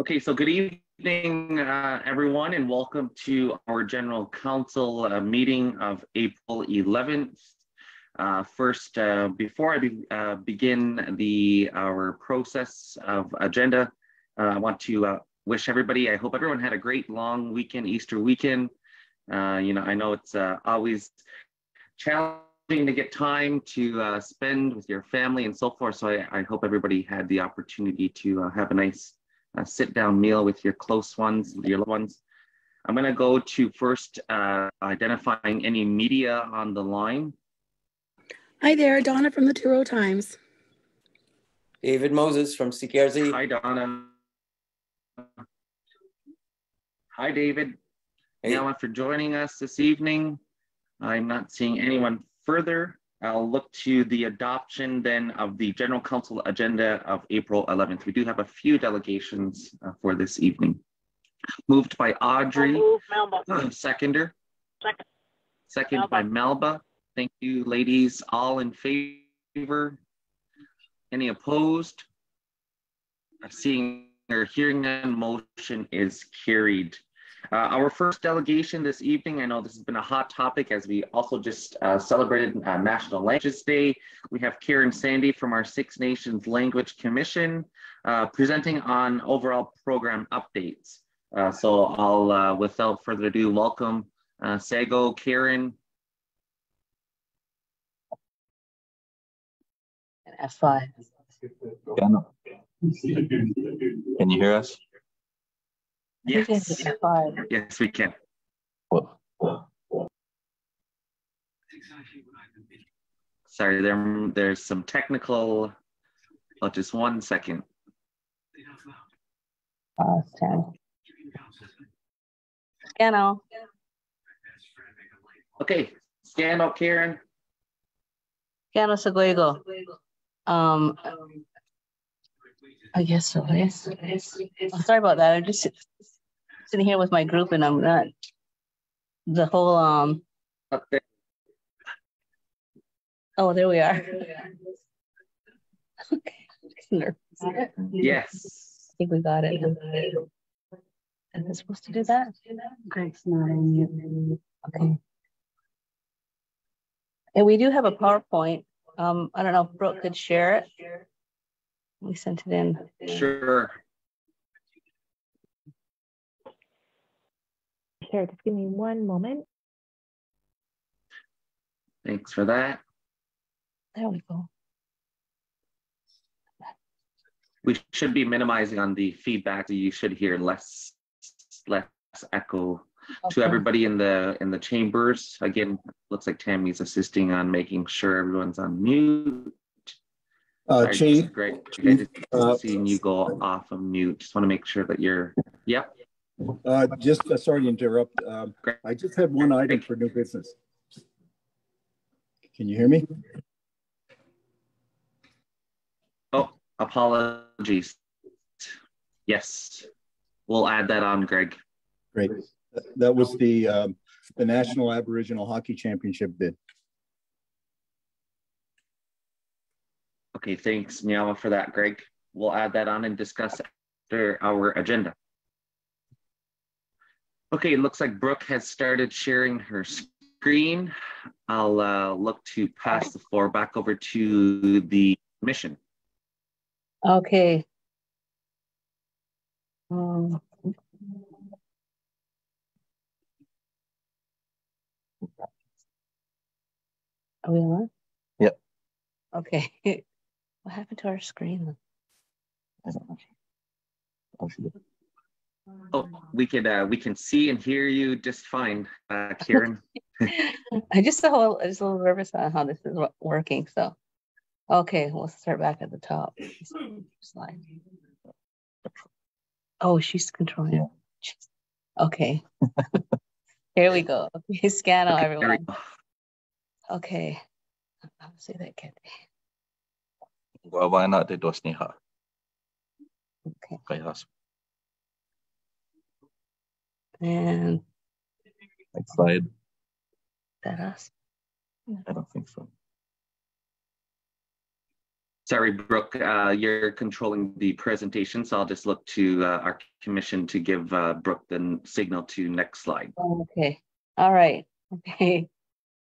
Okay, so good evening, uh, everyone, and welcome to our General Council uh, meeting of April 11th. Uh, first, uh, before I be, uh, begin the our process of agenda, uh, I want to wish everybody, I hope everyone had a great long weekend, Easter weekend. you know, I know it's always challenging to get time to spend with your family and so forth, so I, I hope everybody had the opportunity to have a nice a sit down meal with your close ones, your loved ones. I'm going to go to first uh, identifying any media on the line. Hi there, Donna from the Two Row Times. David Moses from CKRZ. Hi, Donna. Hi, David. Hey. Now, for joining us this evening. I'm not seeing anyone further. I'll look to the adoption then of the General Council agenda of April 11th. We do have a few delegations uh, for this evening. Moved by Audrey, move, uh, seconder. Second. Second Melba. by Melba. Thank you, ladies. All in favor? Any opposed? Seeing or hearing none, motion is carried. Uh, our first delegation this evening, I know this has been a hot topic as we also just uh, celebrated uh, National Languages Day. We have Karen Sandy from our Six Nations Language Commission uh, presenting on overall program updates. Uh, so I'll, uh, without further ado, welcome Sago, Karen. F5. Can you hear us? Yes. Yes, we can. Sorry, there, there's some technical, oh, just one second. Uh, Scano. Okay, Scano, Karen. Scano Saguego. Um, I guess so. Yes. Oh, sorry about that. I'm just sitting here with my group and I'm not the whole um okay. Oh, there we are. okay. Nervous. Yes. I think we got it. Am I supposed to do that? Greg's not in Okay. And we do have a PowerPoint. Um, I don't know if Brooke could share it. We sent it in. Sure. Sure, just give me one moment. Thanks for that. There we go. We should be minimizing on the feedback. So you should hear less less echo okay. to everybody in the in the chambers. Again, looks like Tammy's assisting on making sure everyone's on mute. Uh, Chief. Great. Chief, uh, seeing you go off of mute. Just want to make sure that you're. Yep. Uh, just uh, sorry to interrupt. Um, I just had one item for new business. Can you hear me? Oh, apologies. Yes, we'll add that on, Greg. Great. That was the um, the National Aboriginal Hockey Championship bid. Okay, thanks, Nyama, for that, Greg. We'll add that on and discuss after our agenda. Okay, it looks like Brooke has started sharing her screen. I'll uh, look to pass the floor back over to the mission. Okay. Um, are we on? Yep. Okay. What happened to our screen? I don't know. Oh, she did. Oh, we can uh, we can see and hear you just fine, uh, Kieran. I just a I just a little nervous on how this is working. So, okay, we'll start back at the top. Slide. Oh, she's controlling. Yeah. Okay. Here we go. Okay, scan out everyone. Okay. I'll say that again. Gua anak dia dos niha. Okay. Kaya And next slide. That us? I don't think so. Sorry, Brooke, uh, you're controlling the presentation, so I'll just look to uh, our commission to give uh, Brooke the signal to next slide. Okay, all right, okay.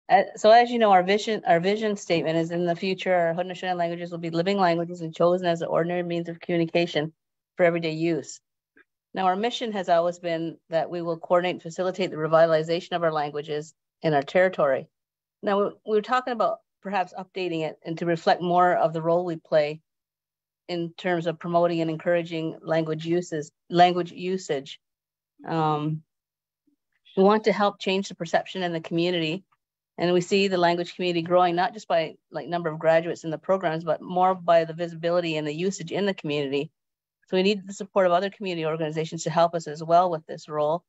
Uh, so as you know, our vision, our vision statement is in the future, our Haudenosaunee languages will be living languages and chosen as the ordinary means of communication for everyday use. Now, our mission has always been that we will coordinate and facilitate the revitalization of our languages in our territory. Now, we we were talking about perhaps updating it and to reflect more of the role we play in terms of promoting and encouraging language uses, language usage. Um, we want to help change the perception in the community and we see the language community growing, not just by like number of graduates in the programs, but more by the visibility and the usage in the community. So we need the support of other community organizations to help us as well with this role.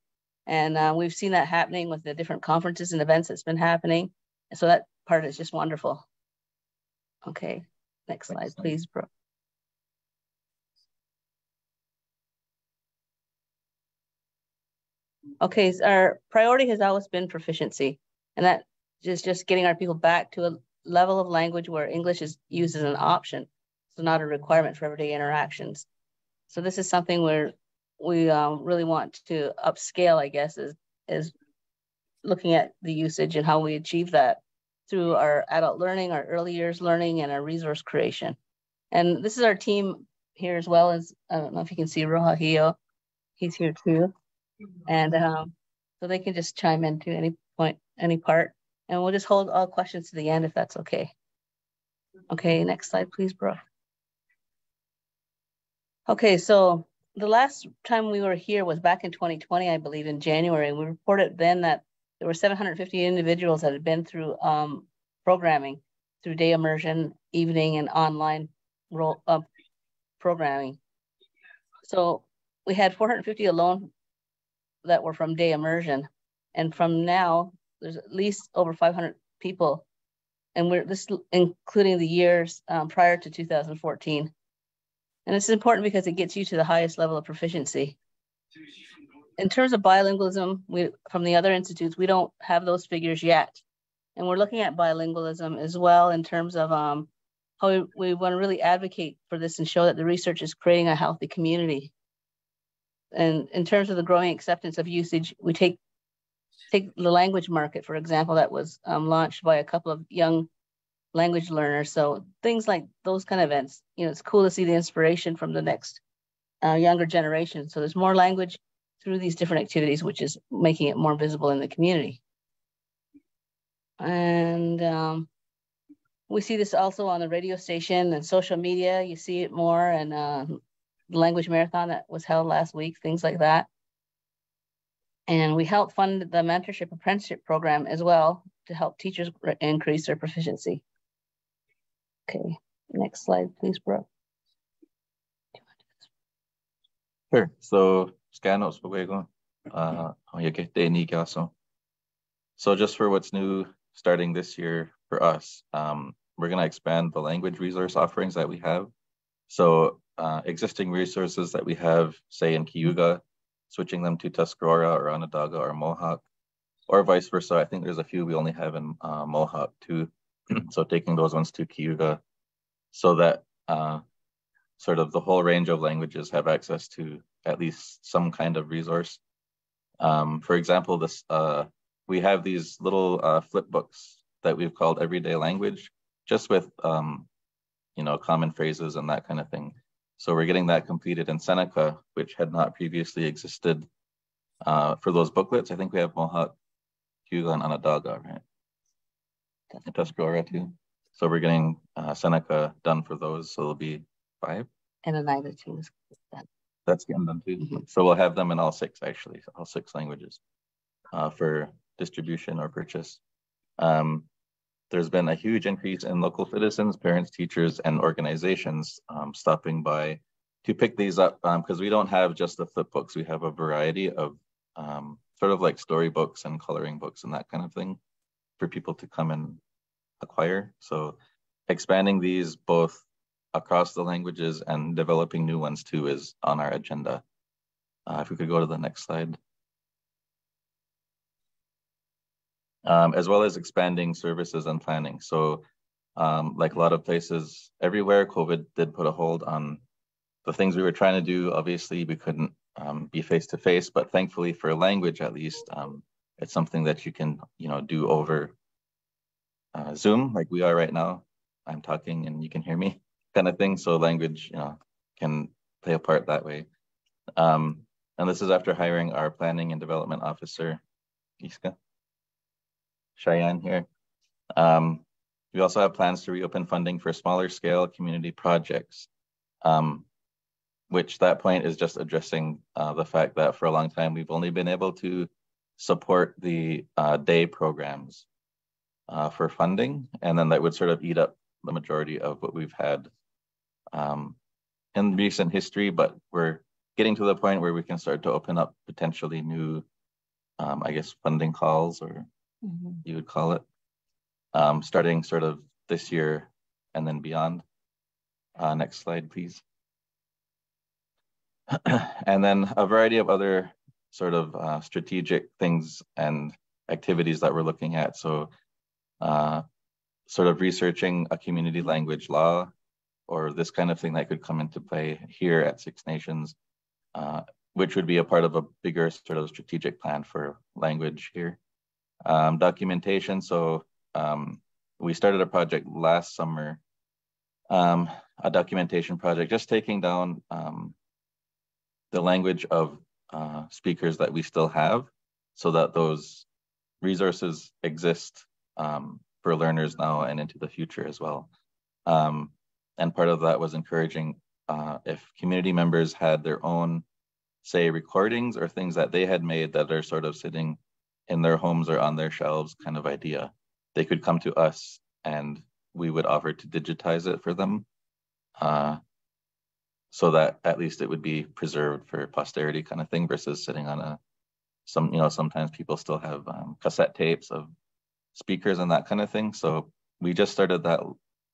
And uh, we've seen that happening with the different conferences and events that's been happening. And so that part is just wonderful. Okay, next slide, please, Brooke. Okay, so our priority has always been proficiency, and that just just getting our people back to a level of language where English is used as an option, so not a requirement for everyday interactions. So this is something where we um, really want to upscale, I guess, is is looking at the usage and how we achieve that through our adult learning, our early years learning, and our resource creation. And this is our team here as well as I don't know if you can see Roja he's here too, and um, so they can just chime in to any point, any part. And we'll just hold all questions to the end if that's okay. Okay, next slide, please, Brooke. Okay, so the last time we were here was back in 2020, I believe, in January. We reported then that there were 750 individuals that had been through um, programming through day immersion, evening, and online uh, programming. So we had 450 alone that were from day immersion. And from now, there's at least over 500 people, and we're this including the years um, prior to 2014. And it's important because it gets you to the highest level of proficiency. In terms of bilingualism, we from the other institutes, we don't have those figures yet. And we're looking at bilingualism as well in terms of um, how we, we want to really advocate for this and show that the research is creating a healthy community. And in terms of the growing acceptance of usage, we take take the language market, for example, that was um, launched by a couple of young language learners. So things like those kind of events, you know, it's cool to see the inspiration from the next uh, younger generation. So there's more language through these different activities, which is making it more visible in the community. And um, we see this also on the radio station and social media. You see it more and uh, the language marathon that was held last week, things like that. And we help fund the mentorship apprenticeship program as well to help teachers increase their proficiency. Okay, next slide, please, Brooke. Sure. So Scanos Fuego, uh, So just for what's new starting this year for us, um, we're going to expand the language resource offerings that we have. So uh, existing resources that we have, say in Cayuga, switching them to Tuscarora or Onondaga or Mohawk, or vice versa. I think there's a few we only have in uh, Mohawk too. so taking those ones to Cayuga so that uh, sort of the whole range of languages have access to at least some kind of resource. Um, for example, this uh, we have these little uh, flip books that we've called everyday language, just with um, you know common phrases and that kind of thing. So we're getting that completed in Seneca, which had not previously existed uh, for those booklets. I think we have Mohawk, Hugo, and Onondaga, right? And Tuscarora too. So we're getting uh, Seneca done for those. So there'll be five. And Oneida too is done. That's getting done too. Mm-hmm. So we'll have them in all six actually, all six languages uh, for distribution or purchase. Um, there's been a huge increase in local citizens, parents, teachers, and organizations um, stopping by to pick these up because um, we don't have just the flip books. We have a variety of um, sort of like storybooks and coloring books and that kind of thing for people to come and acquire. So expanding these both across the languages and developing new ones too is on our agenda. Uh, if we could go to the next slide. um, as well as expanding services and planning. So Um, like a lot of places everywhere, COVID did put a hold on the things we were trying to do. Obviously, we couldn't um, be face to face, but thankfully for language, at least, um, it's something that you can, you know, do over uh, Zoom, like we are right now. I'm talking and you can hear me, kind of thing. So language, you know, can play a part that way. Um, and this is after hiring our planning and development officer, Iska, Cheyenne here. Um, we also have plans to reopen funding for smaller scale community projects, um, which that point is just addressing uh, the fact that for a long time we've only been able to support the uh, day programs uh, for funding, and then that would sort of eat up the majority of what we've had um, in recent history, but we're getting to the point where we can start to open up potentially new, um, I guess, funding calls, or mm-hmm. you would call it, um, starting sort of this year and then beyond. Uh, next slide, please. and then a variety of other sort of uh, strategic things and activities that we're looking at. So uh, sort of researching a community language law or this kind of thing that could come into play here at Six Nations, uh, which would be a part of a bigger sort of strategic plan for language here. Um, documentation, so um, we started a project last summer, um, a documentation project, just taking down um, the language of uh, speakers that we still have so that those resources exist um, for learners now and into the future as well. Um, and part of that was encouraging uh, if community members had their own, say, recordings or things that they had made that are sort of sitting in their homes or on their shelves kind of idea, they could come to us and we would offer to digitize it for them. Uh, so that at least it would be preserved for posterity kind of thing versus sitting on a some you know sometimes people still have um, cassette tapes of speakers and that kind of thing. So we just started that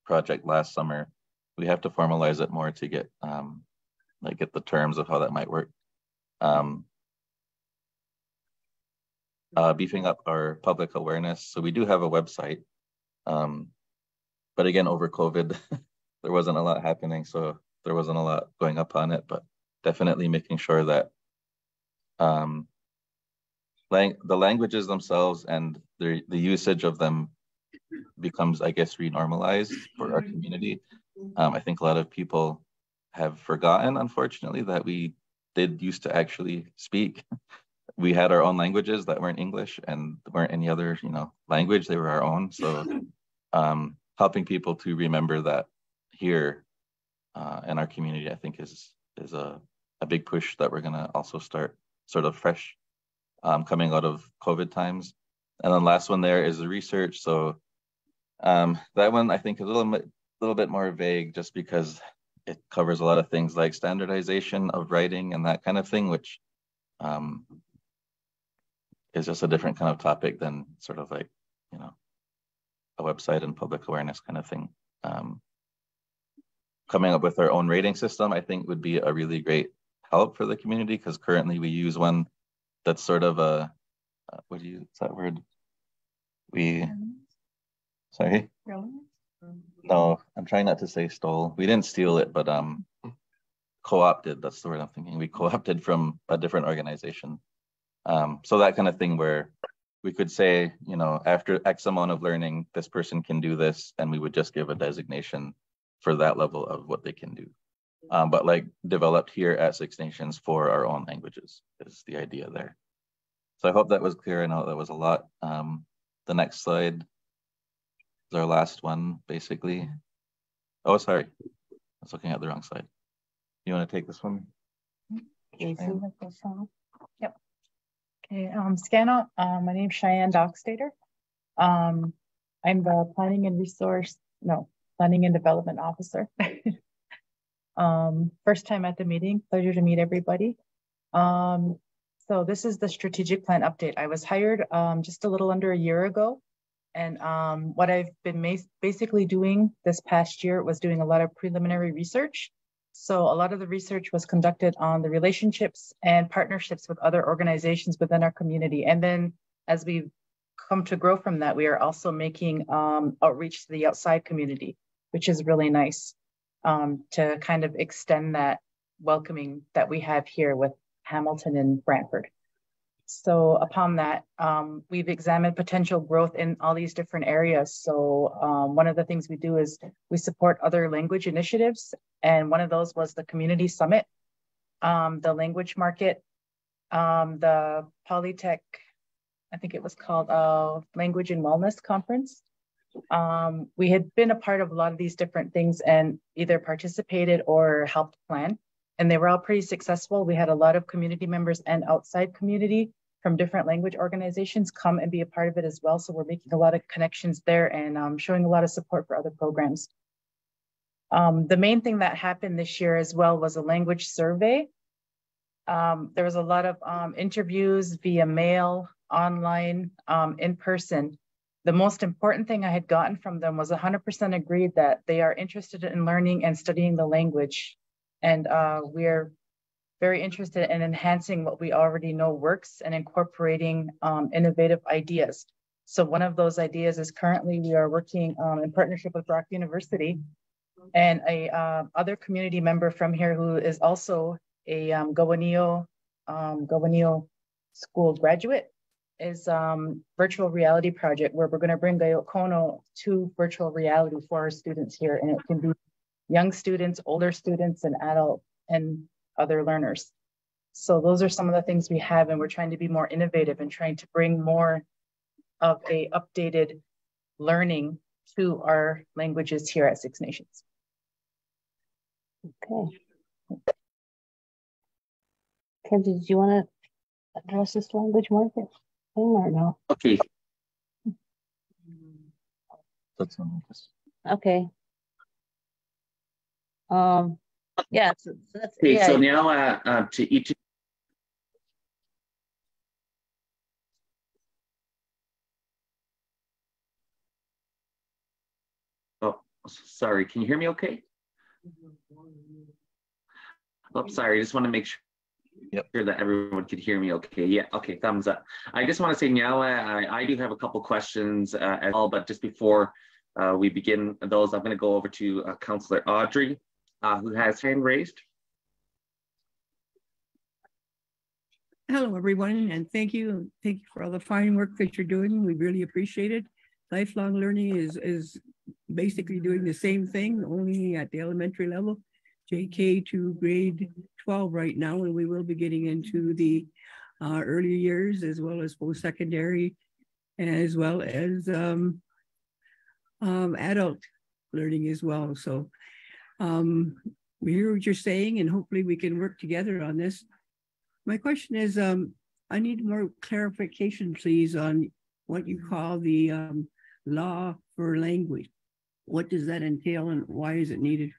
project last summer. We have to formalize it more to get um, like get the terms of how that might work. Um, uh, beefing up our public awareness. So we do have a website, um, but again, over COVID, there wasn't a lot happening, so there wasn't a lot going up on it. But definitely making sure that um, lang- the languages themselves and the, the usage of them becomes, I guess, renormalized for our community. Um, I think a lot of people have forgotten, unfortunately, that we did used to actually speak. We had our own languages that weren't English and weren't any other, you know, language. They were our own. So, um, helping people to remember that here uh, in our community, I think, is is a a big push that we're gonna also start sort of fresh um, coming out of COVID times. And then last one there is the research. So um, that one I think is a little bit, little bit more vague just because it covers a lot of things like standardization of writing and that kind of thing, which um, is just a different kind of topic than sort of like, you know, a website and public awareness kind of thing. Um, coming up with our own rating system, I think would be a really great help for the community because currently we use one that's sort of a uh, what do you what's that word? We sorry. No, I'm trying not to say stole. We didn't steal it, but um co-opted. That's the word I'm thinking. We co-opted from a different organization. Um, so that kind of thing where we could say, you know, after X amount of learning, this person can do this, and we would just give a designation for that level of what they can do. Um, but like developed here at Six Nations for our own languages is the idea there. So I hope that was clear. I know that was a lot. Um, the next slide is our last one, basically. Oh, sorry. I was looking at the wrong slide. You want to take this one? Yep. Okay, um, Scano, uh, my name's Cheyenne Dockstader. Um, I'm the Planning and Resource, no, Planning and Development Officer. Um, first time at the meeting, pleasure to meet everybody. Um, so this is the strategic plan update. I was hired um, just a little under a year ago. And um, what I've been basically doing this past year was doing a lot of preliminary research. So a lot of the research was conducted on the relationships and partnerships with other organizations within our community. And then as we come to grow from that, we are also making um, outreach to the outside community, which is really nice um, to kind of extend that welcoming that we have here with Hamilton and Brantford. So upon that, um, we've examined potential growth in all these different areas. So um, one of the things we do is we support other language initiatives. And one of those was the Community Summit, um, the language market, um, the Polytech, I think it was called uh, Language and Wellness Conference. Um, we had been a part of a lot of these different things and either participated or helped plan and they were all pretty successful. We had a lot of community members and outside community from different language organizations come and be a part of it as well. So we're making a lot of connections there and um, showing a lot of support for other programs. Um, the main thing that happened this year as well was a language survey. Um, there was a lot of um, interviews via mail, online, um, in person. The most important thing I had gotten from them was 100% agreed that they are interested in learning and studying the language and uh, we're very interested in enhancing what we already know works and incorporating um, innovative ideas. So one of those ideas is currently we are working um, in partnership with Brock University and a uh, other community member from here who is also a um, Gowanio, um, School graduate is um, virtual reality project where we're going to bring Gayokono to virtual reality for our students here. And it can be young students, older students, and adult and other learners. So those are some of the things we have, and we're trying to be more innovative and trying to bring more of a updated learning to our languages here at Six Nations. Okay. Kenzie, did you want to address this language market or no? Okay. That's Okay. Um, yeah, so, so that's Okay, yeah, so now uh, uh, to each. Oh, sorry. Can you hear me okay? Oh, sorry. I just want to make sure. Yep. Sure that everyone could hear me okay. Yeah, okay, thumbs up. I just want to say, Nyala, I, I do have a couple questions uh, as well, but just before uh, we begin those, I'm going to go over to uh, Councillor Audrey uh, who has hand raised. Hello, everyone, and thank you. Thank you for all the fine work that you're doing. We really appreciate it. Lifelong learning is, is basically doing the same thing, only at the elementary level, JK to grade 12 right now, and we will be getting into the uh, early years as well as post-secondary, as well as um, um, adult learning as well. So um, we hear what you're saying, and hopefully we can work together on this. My question is, um, I need more clarification, please, on what you call the um, law for language. What does that entail, and why is it needed?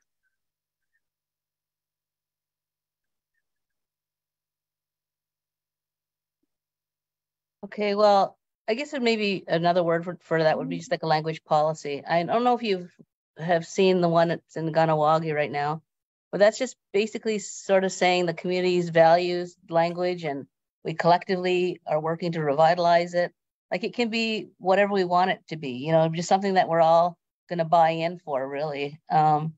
Okay, well, I guess it maybe another word for, for that would be just like a language policy. I don't know if you've seen the one that's in Kahnawake right now. But that's just basically sort of saying the community's values, language, and we collectively are working to revitalize it. Like it can be whatever we want it to be, you know, just something that we're all going to buy in for, really. Um,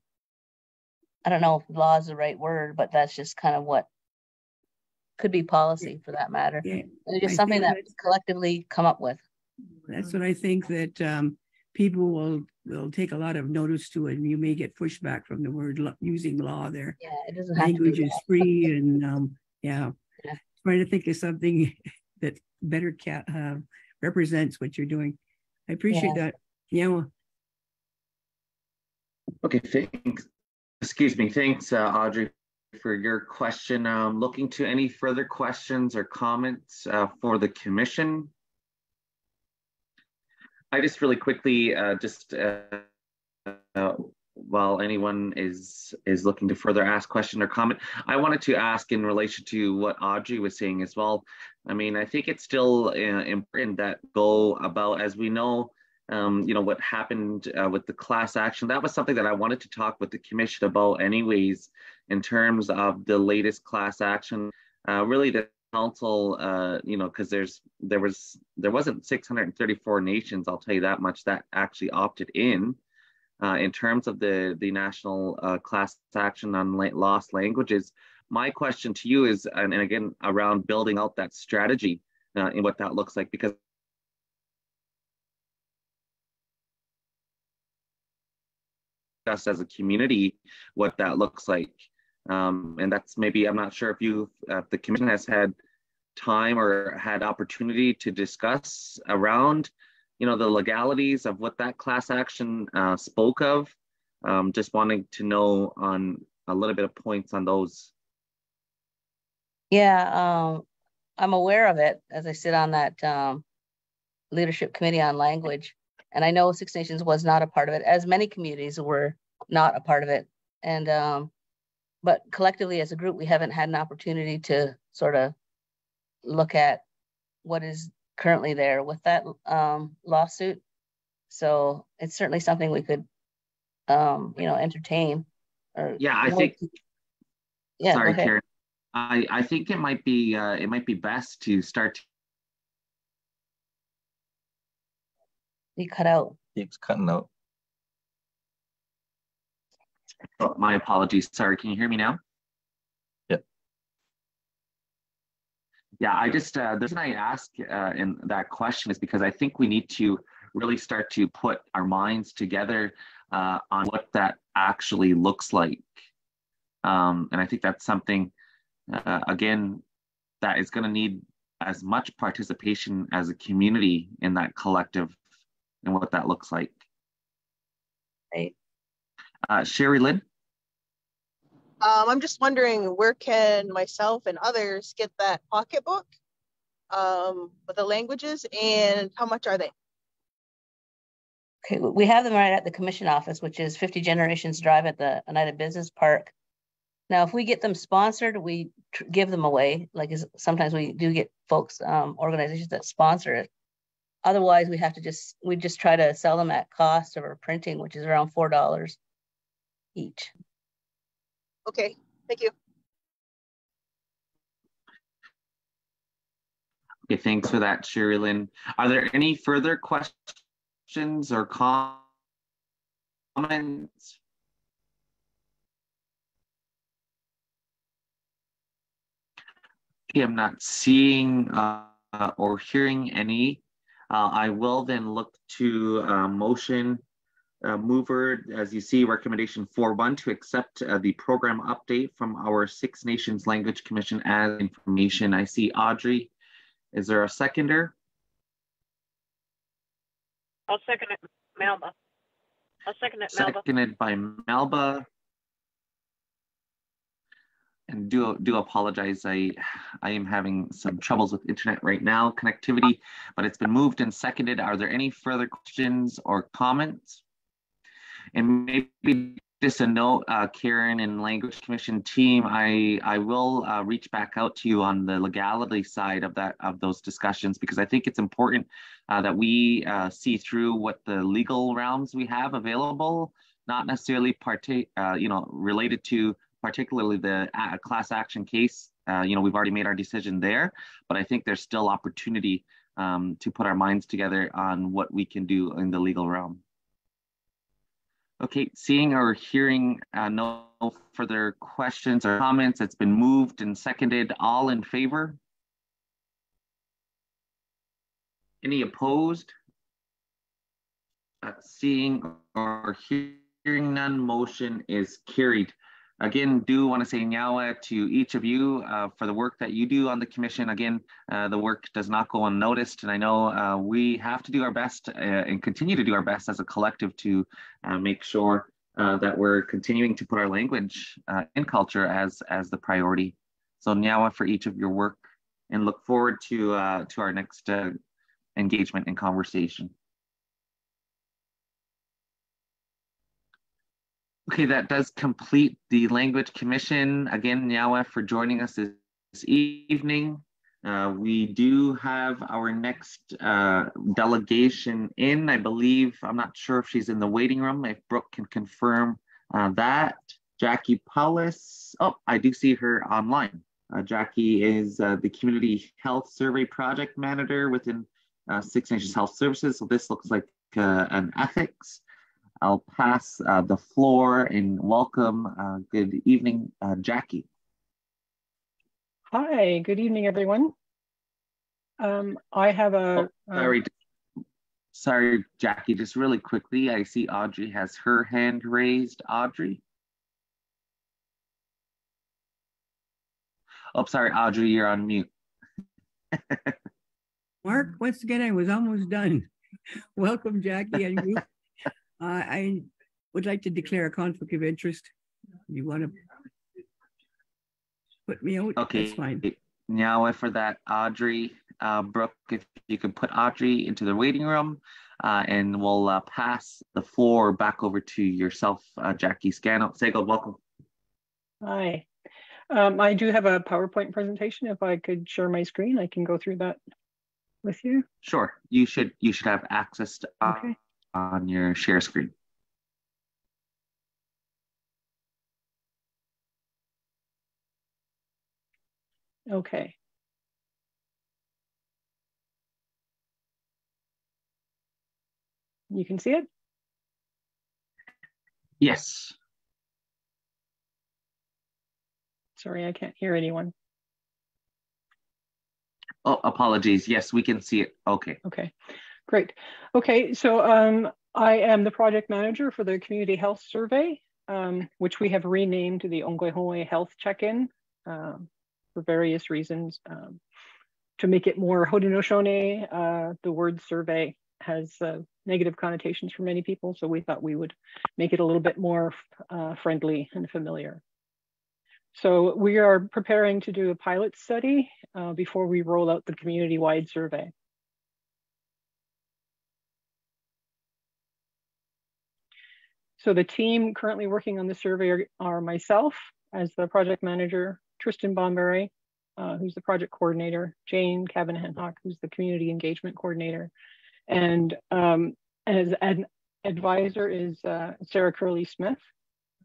I don't know if law is the right word, but that's just kind of what could be policy for that matter. Yeah, it's just I something that, that collectively come up with. That's what I think that um, people will will take a lot of notice to it, and you may get pushback from the word lo- using law there. Yeah, it doesn't Language is free, and um, yeah. yeah. trying to think of something that better ca- uh, represents what you're doing. I appreciate yeah. that. Yeah. Okay, thanks. Excuse me. Thanks, uh, Audrey, for your question. Um, looking to any further questions or comments uh, for the commission. I just really quickly, uh, just uh, uh, while anyone is is looking to further ask question or comment, I wanted to ask in relation to what Audrey was saying as well. I mean, I think it's still uh, important that go about, as we know, um, you know, what happened uh, with the class action. That was something that I wanted to talk with the commission about anyways, in terms of the latest class action, uh, really the council, uh, you know, because there's there was there wasn't 634 nations, I'll tell you that much, that actually opted in. Uh, in terms of the the national uh, class action on lost languages, my question to you is, and, and again around building out that strategy uh, and what that looks like, because us as a community what that looks like. Um, and that's maybe, I'm not sure if you, uh, the commission has had time or had opportunity to discuss around, you know, the legalities of what that class action uh, spoke of. Um, just wanting to know on a little bit of points on those. Yeah, um, I'm aware of it as I sit on that um, leadership committee on language. And I know Six Nations was not a part of it, as many communities were not a part of it. And um, but collectively as a group, we haven't had an opportunity to sort of look at what is currently there with that um, lawsuit. So it's certainly something we could, um, you know, entertain. Or yeah, I think. Yeah, sorry, Karen. I I think it might be uh, it might be best to start. You cut out. Keeps cutting out. Oh, my apologies. Sorry, can you hear me now? Yeah. Yeah, I just, uh, the reason I ask uh, in that question is because I think we need to really start to put our minds together uh, on what that actually looks like. Um, and I think that's something, uh, again, that is going to need as much participation as a community in that collective and what that looks like. Right. Uh, Sherry Lynn? Um, I'm just wondering where can myself and others get that pocketbook um, with the languages and how much are they? Okay, we have them right at the commission office, which is 50 Generations Drive at the Oneida Business Park. Now, if we get them sponsored, we give them away. Like sometimes we do get folks, um, organizations that sponsor it. Otherwise, we have to just we just try to sell them at cost of our printing, which is around four dollars each. Okay, thank you. Okay, thanks for that, Sherry Lynn. Are there any further questions or comments? Okay, I'm not seeing uh, or hearing any. Uh, I will then look to uh, motion uh, mover, as you see, recommendation 4-1 to accept uh, the program update from our Six Nations Language Commission as information. I see Audrey. Is there a seconder? I'll second it, Melba. I'll second it, Melba. Seconded by Melba. And do do apologize. I I am having some troubles with internet right now, connectivity, but it's been moved and seconded. Are there any further questions or comments? And maybe just a note, uh, Karen and Language Commission team, I, I will uh, reach back out to you on the legality side of that of those discussions because I think it's important uh, that we uh, see through what the legal realms we have available, not necessarily partake, uh, you know, related to particularly the uh, class action case. you know, we've already made our decision there, but I think there's still opportunity um, to put our minds together on what we can do in the legal realm. Okay, seeing or hearing uh, no further questions or comments, it's been moved and seconded. All in favor? Any opposed? Uh, seeing or hearing none, motion is carried. Again, do want to say nyawa to each of you uh, for the work that you do on the commission. Again, uh, the work does not go unnoticed, and I know uh, we have to do our best uh, and continue to do our best as a collective to uh, make sure uh, that we're continuing to put our language and culture as as the priority. So nyawa for each of your work, and look forward to to our next engagement and conversation. Okay, that does complete the Language Commission. Again, Nyawa for joining us this, evening. Uh, we do have our next uh, delegation in, I believe. I'm not sure if she's in the waiting room, if Brooke can confirm uh, that. Jackie Paulus. Oh, I do see her online. Uh, Jackie is uh, the Community Health Survey Project Manager within uh, Six Nations Health Services. So this looks like an ethics. I'll pass uh, the floor and welcome. Uh, good evening, Jackie. Hi, good evening, everyone. Um, I have a. Oh, sorry, sorry, Jackie. Just really quickly, I see Audrey has her hand raised. Audrey. Oh, sorry, Audrey, you're on mute. Mark, once again, I was almost done. Welcome, Jackie and you. I would like to declare a conflict of interest. You want to put me out? Okay, that's fine. Now, for that, Audrey, uh, Brooke, if you could put Audrey into the waiting room, uh, and we'll uh, pass the floor back over to yourself, uh, Jackie Scannell. Sego, welcome. Hi. Um, I do have a PowerPoint presentation. If I could share my screen, I can go through that with you. Sure. You should you should have access to uh, okay. On your share screen. Okay. You can see it? Yes. Sorry, I can't hear anyone. Oh, apologies. Yes, we can see it. Okay. Okay, great. Okay, so um, I am the project manager for the Community Health Survey, um, which we have renamed the Ongwehongwe Health Check-In um, for various reasons. Um, to make it more Haudenosaunee, uh, the word survey has uh, negative connotations for many people, so we thought we would make it a little bit more uh, friendly and familiar. So we are preparing to do a pilot study uh, before we roll out the community-wide survey. So the team currently working on the survey are, are myself as the project manager, Tristan Bomberry, uh, who's the project coordinator, Jane Cabin-Hancock, who's the community engagement coordinator, and um, as an advisor is uh, Sarah Curley Smith,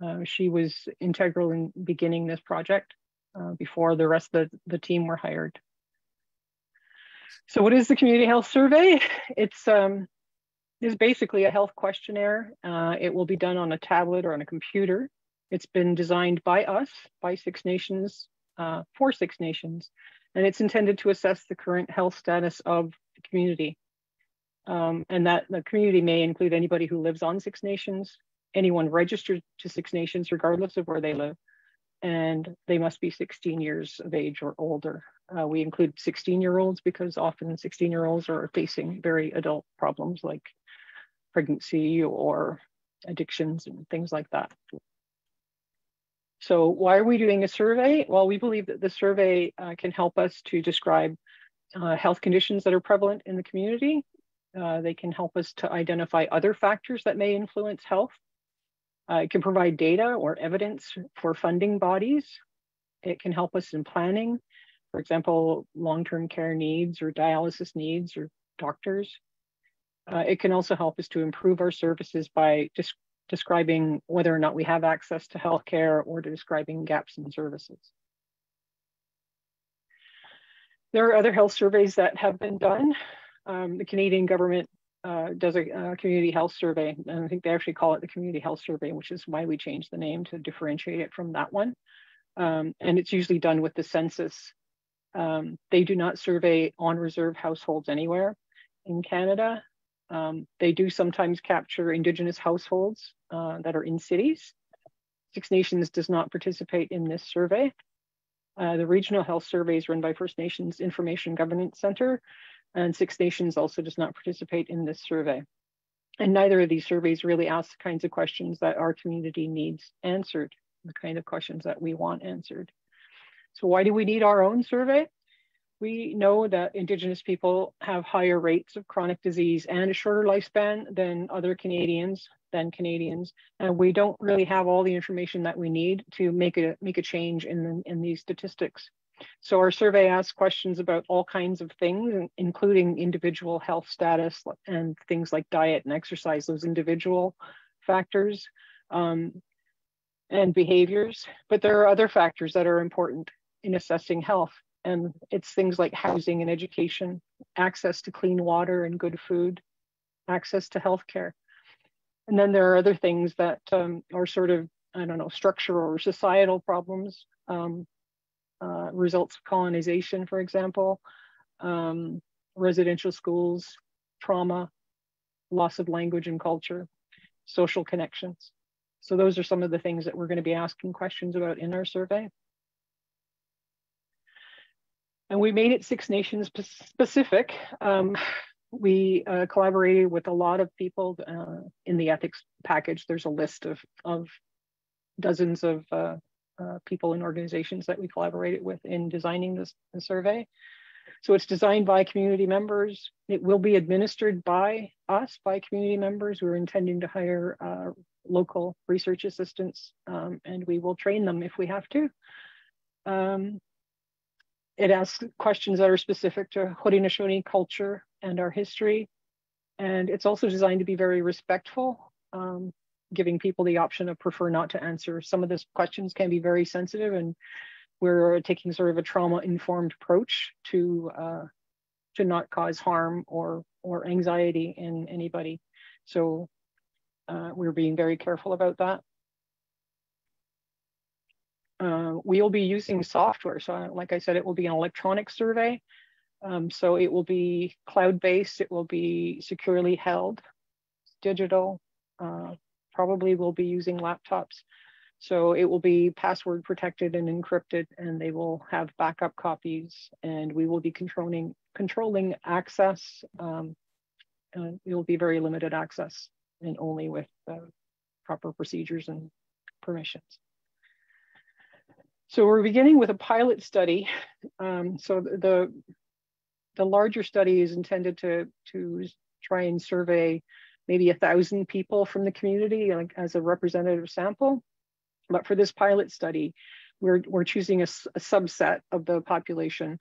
uh, she was integral in beginning this project uh, before the rest of the, the team were hired. So what is the community health survey? It's um, is basically a health questionnaire. Uh, it will be done on a tablet or on a computer. It's been designed by us, by Six Nations, uh, for Six Nations, and it's intended to assess the current health status of the community. Um, and that the community may include anybody who lives on Six Nations, anyone registered to Six Nations, regardless of where they live, and they must be 16 years of age or older. Uh, we include 16 year olds because often 16 year olds are facing very adult problems like pregnancy or addictions and things like that. So why are we doing a survey? Well, we believe that the survey uh, can help us to describe uh, health conditions that are prevalent in the community. Uh, they can help us to identify other factors that may influence health uh, it can provide data or evidence for funding bodies. It can help us in planning, for example, long-term care needs or dialysis needs or doctors. Uh, it can also help us to improve our services by just describing whether or not we have access to healthcare or to describing gaps in services. There are other health surveys that have been done. Um, the Canadian government uh, does a, a, community health survey, and I think they actually call it the community health survey, which is why we changed the name to differentiate it from that one. Um, and it's usually done with the census. Um, they do not survey on reserve households anywhere in Canada. Um, they do sometimes capture Indigenous households uh, that are in cities. Six Nations does not participate in this survey. Uh, the regional health survey is run by First Nations Information Governance Center, and Six Nations also does not participate in this survey. And neither of these surveys really ask the kinds of questions that our community needs answered, the kind of questions that we want answered. So why do we need our own survey? We know that Indigenous people have higher rates of chronic disease and a shorter lifespan than other Canadians, than Canadians, and we don't really have all the information that we need to make a make a change in in these statistics. So our survey asks questions about all kinds of things, including individual health status and things like diet and exercise, those individual factors um, and behaviors. But there are other factors that are important in assessing health. And it's things like housing and education, access to clean water and good food, access to healthcare. And then there are other things that um, are sort of, I don't know, structural or societal problems, um, uh, results of colonization, for example, um, residential schools, trauma, loss of language and culture, social connections. So those are some of the things that we're going to be asking questions about in our survey. And we made it Six Nations specific. Um, we uh, collaborated with a lot of people uh, in the ethics package. There's a list of, of dozens of uh, uh people and organizations that we collaborated with in designing this survey. So it's designed by community members. It will be administered by us, by community members. We're intending to hire uh, local research assistants um, and we will train them if we have to. Um, it asks questions that are specific to Haudenosaunee culture and our history. And it's also designed to be very respectful, um, giving people the option of prefer not to answer. Some of these questions can be very sensitive and we're taking sort of a trauma-informed approach to uh, to not cause harm or or anxiety in anybody. So uh, we're being very careful about that. Uh, we'll be using software. So like I said, it will be an electronic survey. Um, so it will be cloud-based, it will be securely held, digital, uh, probably we'll be using laptops. So it will be password protected and encrypted, and they will have backup copies, and we will be controlling controlling access. Um, and it will be very limited access and only with uh, proper procedures and permissions. So we're beginning with a pilot study. Um, so the, the larger study is intended to, to try and survey maybe a thousand people from the community like, as a representative sample. But for this pilot study, we're, we're choosing a, a subset of the population.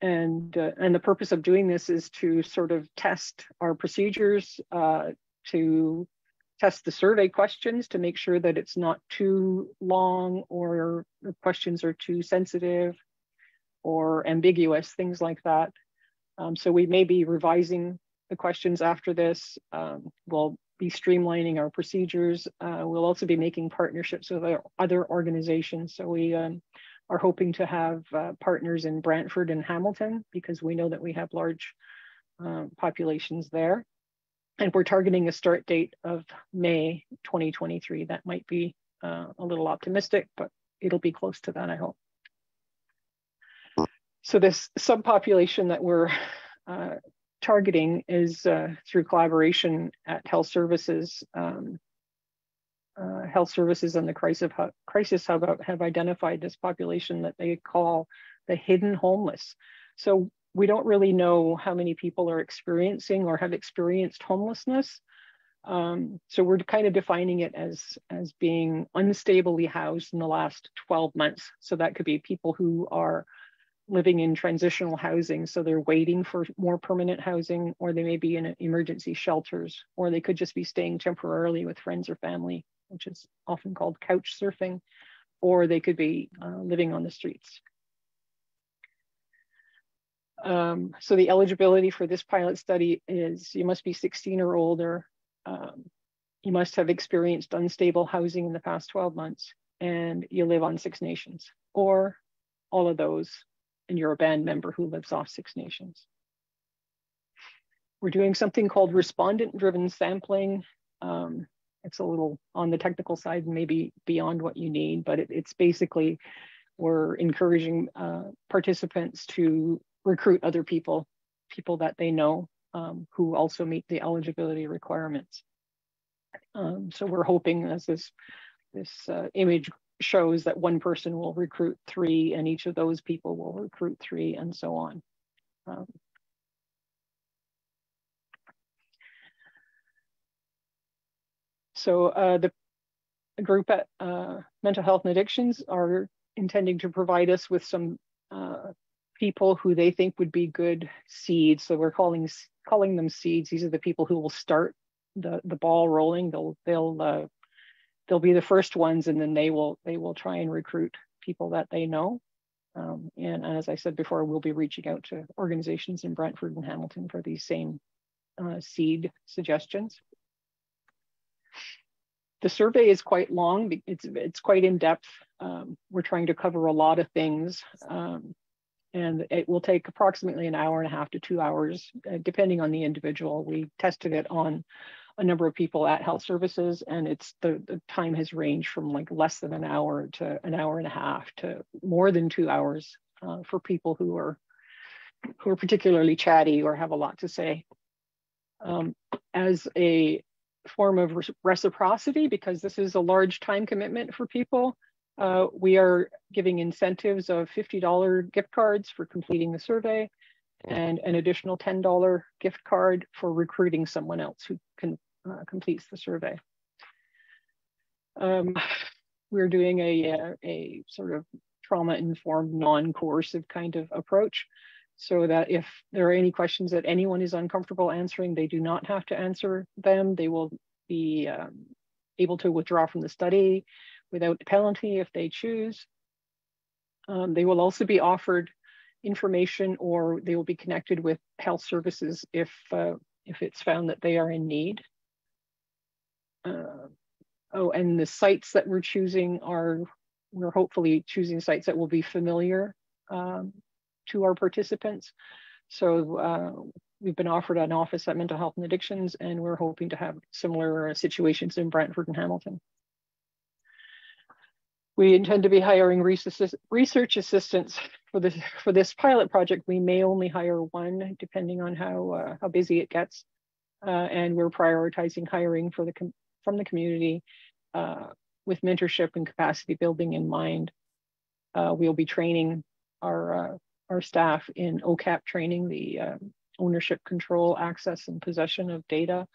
And, uh, and the purpose of doing this is to sort of test our procedures, uh, to test the survey questions to make sure that it's not too long or the questions are too sensitive or ambiguous, things like that. Um, so we may be revising the questions after this. Um, we'll be streamlining our procedures. Uh, we'll also be making partnerships with other organizations. So we um, are hoping to have uh, partners in Brantford and Hamilton because we know that we have large uh, populations there. And we're targeting a start date of May 2023. That might be uh, a little optimistic, but it'll be close to that, I hope. So this subpopulation that we're uh, targeting is uh, through collaboration at Health Services. Um, uh, health Services and the Crisis Crisis Hub have identified this population that they call the hidden homeless. So we don't really know how many people are experiencing or have experienced homelessness. Um, so we're kind of defining it as, as being unstably housed in the last 12 months. So that could be people who are living in transitional housing. So they're waiting for more permanent housing, or they may be in emergency shelters, or they could just be staying temporarily with friends or family, which is often called couch surfing, or they could be uh, living on the streets. Um, so the eligibility for this pilot study is you must be 16 or older. Um, you must have experienced unstable housing in the past 12 months and you live on Six Nations or all of those and you're a band member who lives off Six Nations. We're doing something called respondent driven sampling. Um, it's a little on the technical side, maybe beyond what you need, but it, it's basically we're encouraging uh, participants to recruit other people, people that they know um, who also meet the eligibility requirements. Um, so we're hoping as this, this uh, image shows that one person will recruit three and each of those people will recruit three and so on. Um, so uh, the group at uh, Mental Health and Addictions are intending to provide us with some uh, people who they think would be good seeds. So we're calling calling them seeds. These are the people who will start the the ball rolling. They'll they'll uh, they'll be the first ones and then they will they will try and recruit people that they know Um, and as I said before, we'll be reaching out to organizations in Brantford and Hamilton for these same uh, seed suggestions. The survey is quite long. It's, it's quite in depth. Um, we're trying to cover a lot of things. Um, and it will take approximately an hour and a half to two hours, uh, depending on the individual. We tested it on a number of people at health services and it's the, the time has ranged from like less than an hour to an hour and a half to more than two hours uh, for people who are who are particularly chatty or have a lot to say. Um, as a form of reciprocity, because this is a large time commitment for people, uh, we are giving incentives of $50 gift cards for completing the survey and an additional $10 gift card for recruiting someone else who can uh, completes the survey. Um, we're doing a, a, a sort of trauma-informed, non-coercive kind of approach so that if there are any questions that anyone is uncomfortable answering, they do not have to answer them. They will be um, able to withdraw from the study without penalty if they choose. Um, they will also be offered information or they will be connected with health services if, uh, if it's found that they are in need. Uh, oh, and the sites that we're choosing are, we're hopefully choosing sites that will be familiar um, to our participants. So uh, we've been offered an office at Mental Health and Addictions, and we're hoping to have similar situations in Brantford and Hamilton. We intend to be hiring research assistants for this for this pilot project. We may only hire one, depending on how uh, how busy it gets, uh, and we're prioritizing hiring for the from the community uh, with mentorship and capacity building in mind. Uh, we'll be training our uh, our staff in OCAP training, the um, ownership, control, access, and possession of data,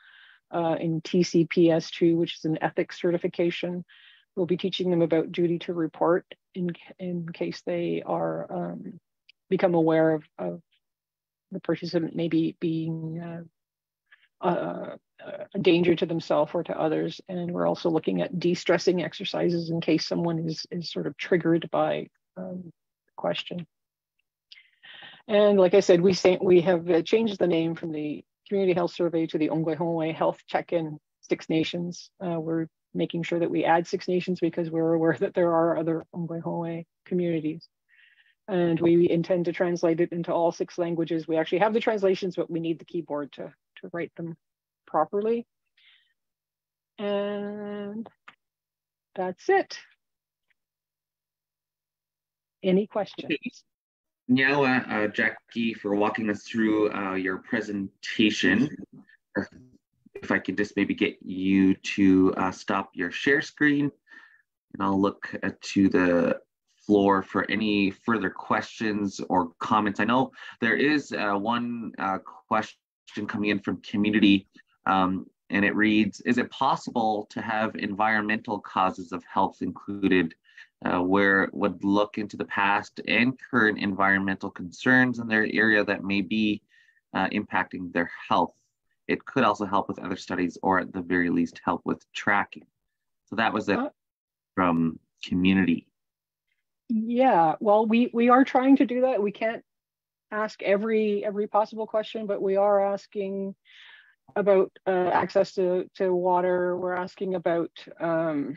uh, in TCPS2, which is an ethics certification. We'll be teaching them about duty to report in, in case they are um, become aware of, of the participant maybe being uh, uh, a danger to themselves or to others. And we're also looking at de-stressing exercises in case someone is, is sort of triggered by um, question. And like I said, we say, we have uh, changed the name from the Community Health Survey to the Ongwehongwe Health Check-in Six Nations. Uh, we're making sure that we add Six Nations because we're aware that there are other Ongwehongwe communities. And we intend to translate it into all six languages. We actually have the translations, but we need the keyboard to, to write them properly. And that's it. Any questions? Uh, uh, Jackie, for walking us through uh, your presentation. If I could just maybe get you to uh, stop your share screen, and I'll look to the floor for any further questions or comments. I know there is uh, one uh, question coming in from community um, and it reads, is it possible to have environmental causes of health included uh, where would look into the past and current environmental concerns in their area that may be uh, impacting their health? It could also help with other studies or at the very least help with tracking. So that was it uh, from community. Yeah, well, we, we are trying to do that. We can't ask every every possible question, but we are asking about uh, access to, to water. We're asking about um,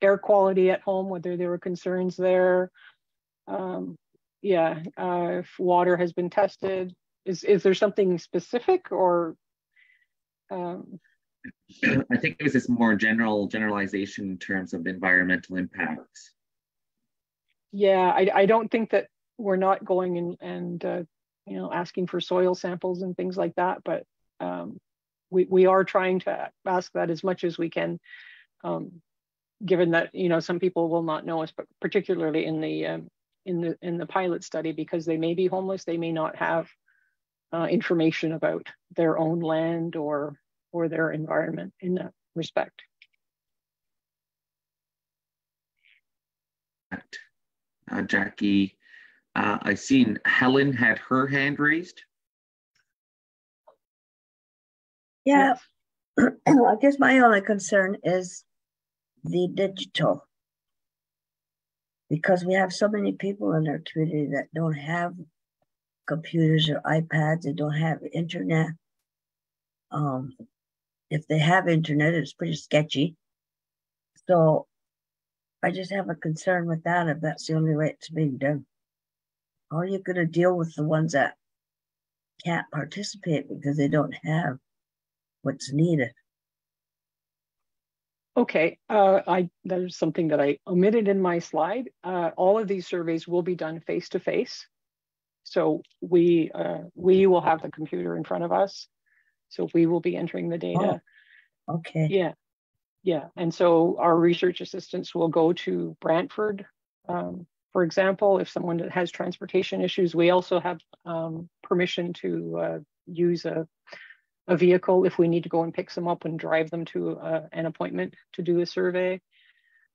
air quality at home, whether there were concerns there. Um, yeah, uh, if water has been tested. Is, is there something specific or? Um... I think it was this more general generalization in terms of environmental impacts. Yeah, I, I don't think that we're not going and, and uh, you know, asking for soil samples and things like that, but um, we, we are trying to ask that as much as we can, um, given that you know some people will not know us, but particularly in the um, in the in the pilot study because they may be homeless, they may not have uh, information about their own land or or their environment in that respect. Uh, Jackie, uh, I seen Helen had her hand raised. Yeah, I guess my only concern is the digital. because we have so many people in our community that don't have computers or iPads, they don't have internet. Um, if they have internet, it's pretty sketchy. So I just have a concern with that if that's the only way it's being done. How are you going to deal with the ones that can't participate because they don't have what's needed? Okay, uh, I there's something that I omitted in my slide. Uh, all of these surveys will be done face to face. So we uh, we will have the computer in front of us. So we will be entering the data. Oh, okay. Yeah, yeah. And so our research assistants will go to Brantford. Um, for example, if someone has transportation issues, we also have um, permission to uh, use a a vehicle if we need to go and pick them up and drive them to uh, an appointment to do a survey.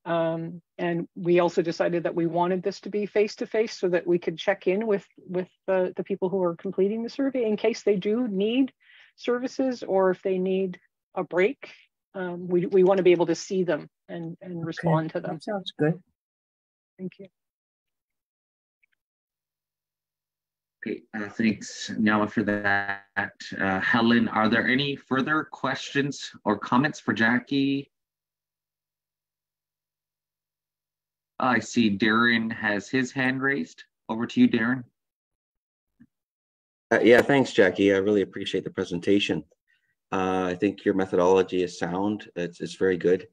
Um, and we also decided that we wanted this to be face to face so that we could check in with with the, the people who are completing the survey in case they do need services or if they need a break. Um, we, we want to be able to see them and, and Okay, respond to them. That sounds good. Thank you. Okay, uh, thanks, Nyala, for that. Uh, Helen, are there any further questions or comments for Jackie? I see Darren has his hand raised. Over to you, Darren. Uh, yeah, thanks, Jackie. I really appreciate the presentation. Uh, I think your methodology is sound. It's, it's very good.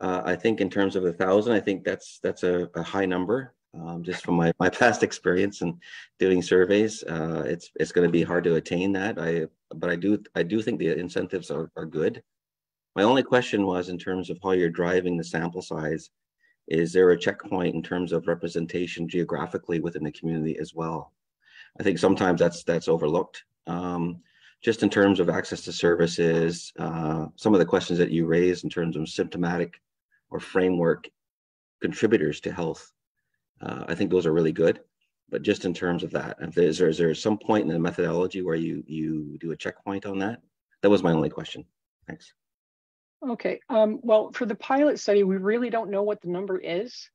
Uh, I think in terms of a thousand, I think that's that's a, a high number. Um, just from my, my past experience and doing surveys, uh, it's it's going to be hard to attain that. I but I do I do think the incentives are, are good. My only question was in terms of how you're driving the sample size. Is there a checkpoint in terms of representation geographically within the community as well? I think sometimes that's that's overlooked. Um, just in terms of access to services, uh, some of the questions that you raised in terms of symptomatic or framework contributors to health, uh, I think those are really good. But just in terms of that, if there's, is there some point in the methodology where you you do a checkpoint on that? That was my only question. Thanks. Okay, um, well, for the pilot study, we really don't know what the number is.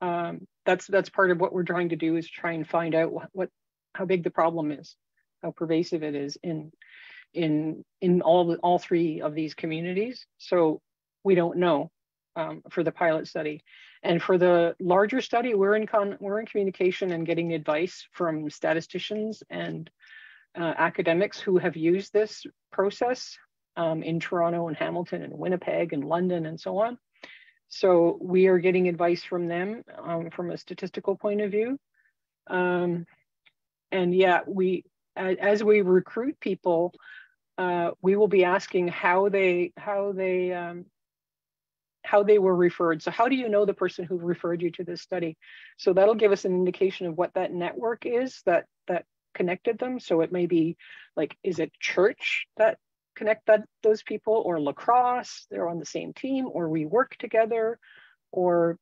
Um, that's that's part of what we're trying to do is try and find out what, what how big the problem is, how pervasive it is in in in all the, all three of these communities. So we don't know um, for the pilot study, and for the larger study, we're in con we're in communication and getting advice from statisticians and uh, academics who have used this process um, in Toronto and Hamilton and Winnipeg and London and so on. So we are getting advice from them um, from a statistical point of view. Um, and yeah, we as we recruit people, uh, we will be asking how they how they um, how they were referred. So how do you know the person who referred you to this study? So that'll give us an indication of what that network is that that connected them. So it may be like, is it church that connect that those people or lacrosse, they're on the same team or we work together or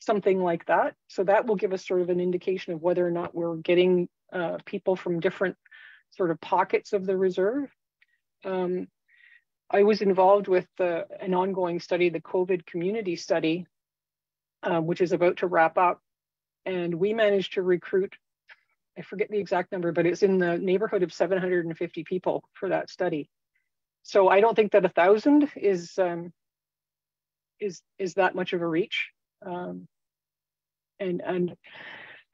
something like that. So that will give us sort of an indication of whether or not we're getting uh, people from different sort of pockets of the reserve. Um, I was involved with the, an ongoing study, the COVID community study, uh, which is about to wrap up. And we managed to recruit, I forget the exact number, but it's in the neighborhood of 750 people for that study. So I don't think that a thousand is um, is is that much of a reach. Um, and and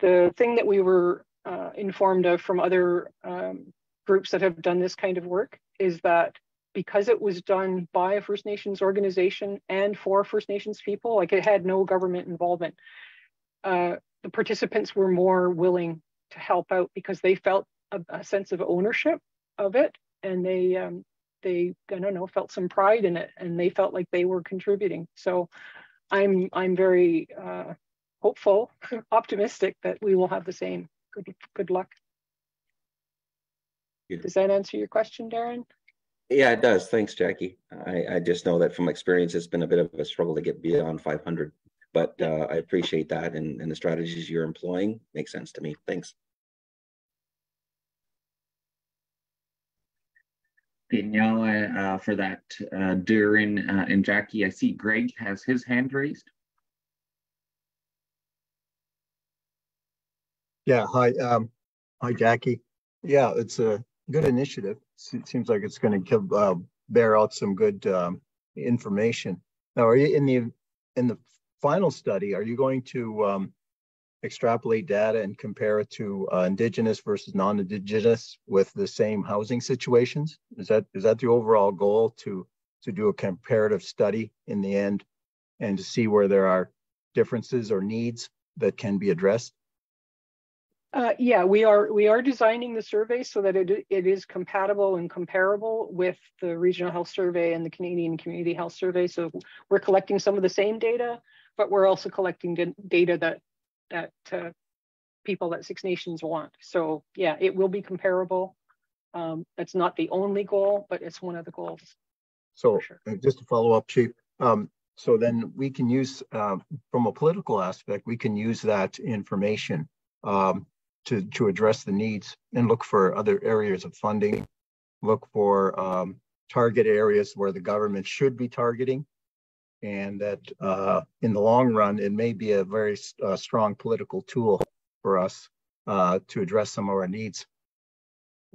the thing that we were uh, informed of from other um, groups that have done this kind of work is that because it was done by a First Nations organization and for First Nations people, like it had no government involvement, uh, the participants were more willing to help out because they felt a, a sense of ownership of it and they um, they I don't know felt some pride in it and they felt like they were contributing. So I'm I'm very uh, hopeful, optimistic that we will have the same. Good good luck. Yeah. Does that answer your question, Darren? Yeah, it does. Thanks, Jackie. I, I just know that from experience, it's been a bit of a struggle to get beyond 500, but uh, I appreciate that and, and the strategies you're employing make sense to me. Thanks. Danielle, uh, for that, uh, uh, and Jackie, I see Greg has his hand raised. Yeah, hi, um, hi, Jackie. Yeah, it's a good initiative. It Seems like it's gonna give, uh, bear out some good, um, information. Now, are you in the, in the final study, are you going to, um, extrapolate data and compare it to, uh, indigenous versus non-indigenous with the same housing situations? Is that, is that the overall goal to, to do a comparative study in the end? And to see where there are differences or needs that can be addressed? Uh, yeah, we are we are designing the survey so that it it is compatible and comparable with the regional health survey and the Canadian Community Health Survey. So we're collecting some of the same data, but we're also collecting data that that uh, people at Six Nations want. So yeah, it will be comparable. Um, that's not the only goal, but it's one of the goals. So uh, just to follow up, Chief, um, so then we can use, um, from a political aspect, we can use that information um, to, to address the needs and look for other areas of funding, look for um, target areas where the government should be targeting. And that uh, in the long run, it may be a very uh, strong political tool for us uh, to address some of our needs.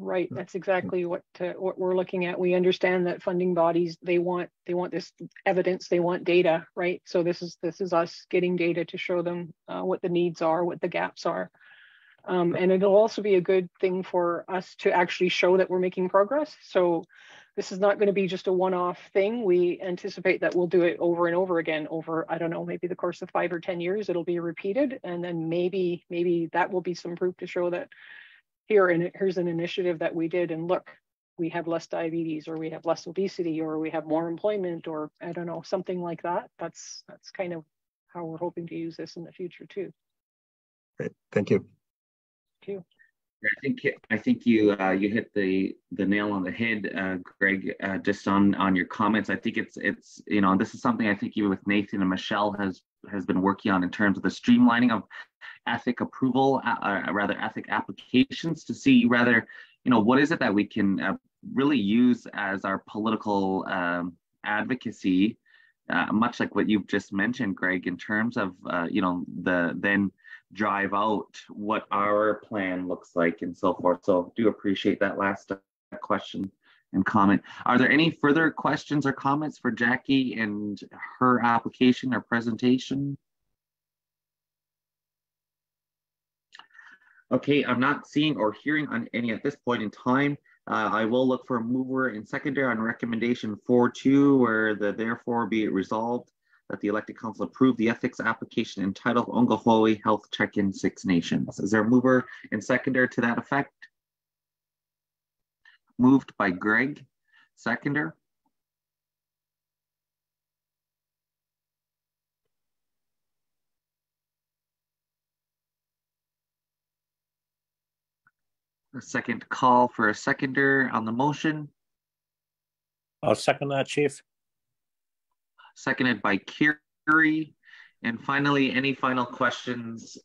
Right, that's exactly what uh, what we're looking at. We understand that funding bodies they want they want this evidence, they want data, right? So this is this is us getting data to show them uh, what the needs are, what the gaps are, um, and it'll also be a good thing for us to actually show that we're making progress. So this is not going to be just a one-off thing. We anticipate that we'll do it over and over again over I don't know maybe the course of five or ten years. It'll be repeated, and then maybe maybe that will be some proof to show that here and here's an initiative that we did and look we have less diabetes or we have less obesity or we have more employment or i don't know something like that that's that's kind of how we're hoping to use this in the future too Great, thank you. Thank you. I think I think you uh, you hit the the nail on the head, uh, Greg. Uh, just on on your comments, I think it's it's you know this is something I think even with Nathan and Michelle has has been working on in terms of the streamlining of ethic approval, uh, uh, rather ethic applications to see rather you know what is it that we can uh, really use as our political um, advocacy, much like what you've just mentioned, Greg, in terms of you know the then drive out what our plan looks like and so forth. So do appreciate that last question and comment. Are there any further questions or comments for Jackie and her application or presentation? Okay, I'm not seeing or hearing on any at this point in time. Uh, I will look for a mover and seconder on recommendation 4-2 where the therefore be it resolved that the elected council approve the ethics application entitled Ongwehongwe Health Check-in Six Nations. Is there a mover and seconder to that effect? Moved by Greg, seconder. A second call for a seconder on the motion, I'll second that, Chief. Seconded by Kiri. And finally, any final questions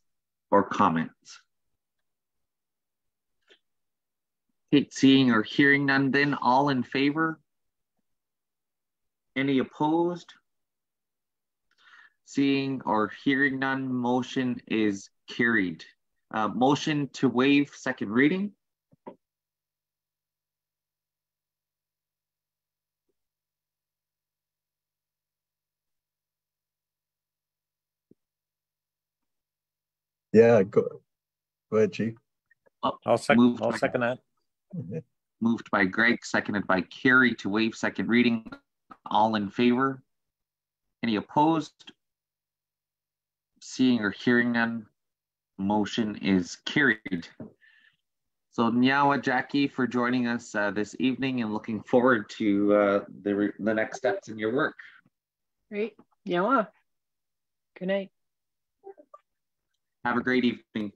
or comments? Okay, seeing or hearing none, then all in favor? Any opposed? Seeing or hearing none, motion is carried. Uh, motion to waive second reading. Yeah, go, go ahead, Chief. I'll second, I'll by- second that. Moved by Greg, seconded by Carrie to waive second reading. All in favor? Any opposed? Seeing or hearing none, motion is carried. So Nyawa Jackie for joining us uh, this evening and looking forward to uh, the, re- the next steps in your work. great yeah good night Have a great evening.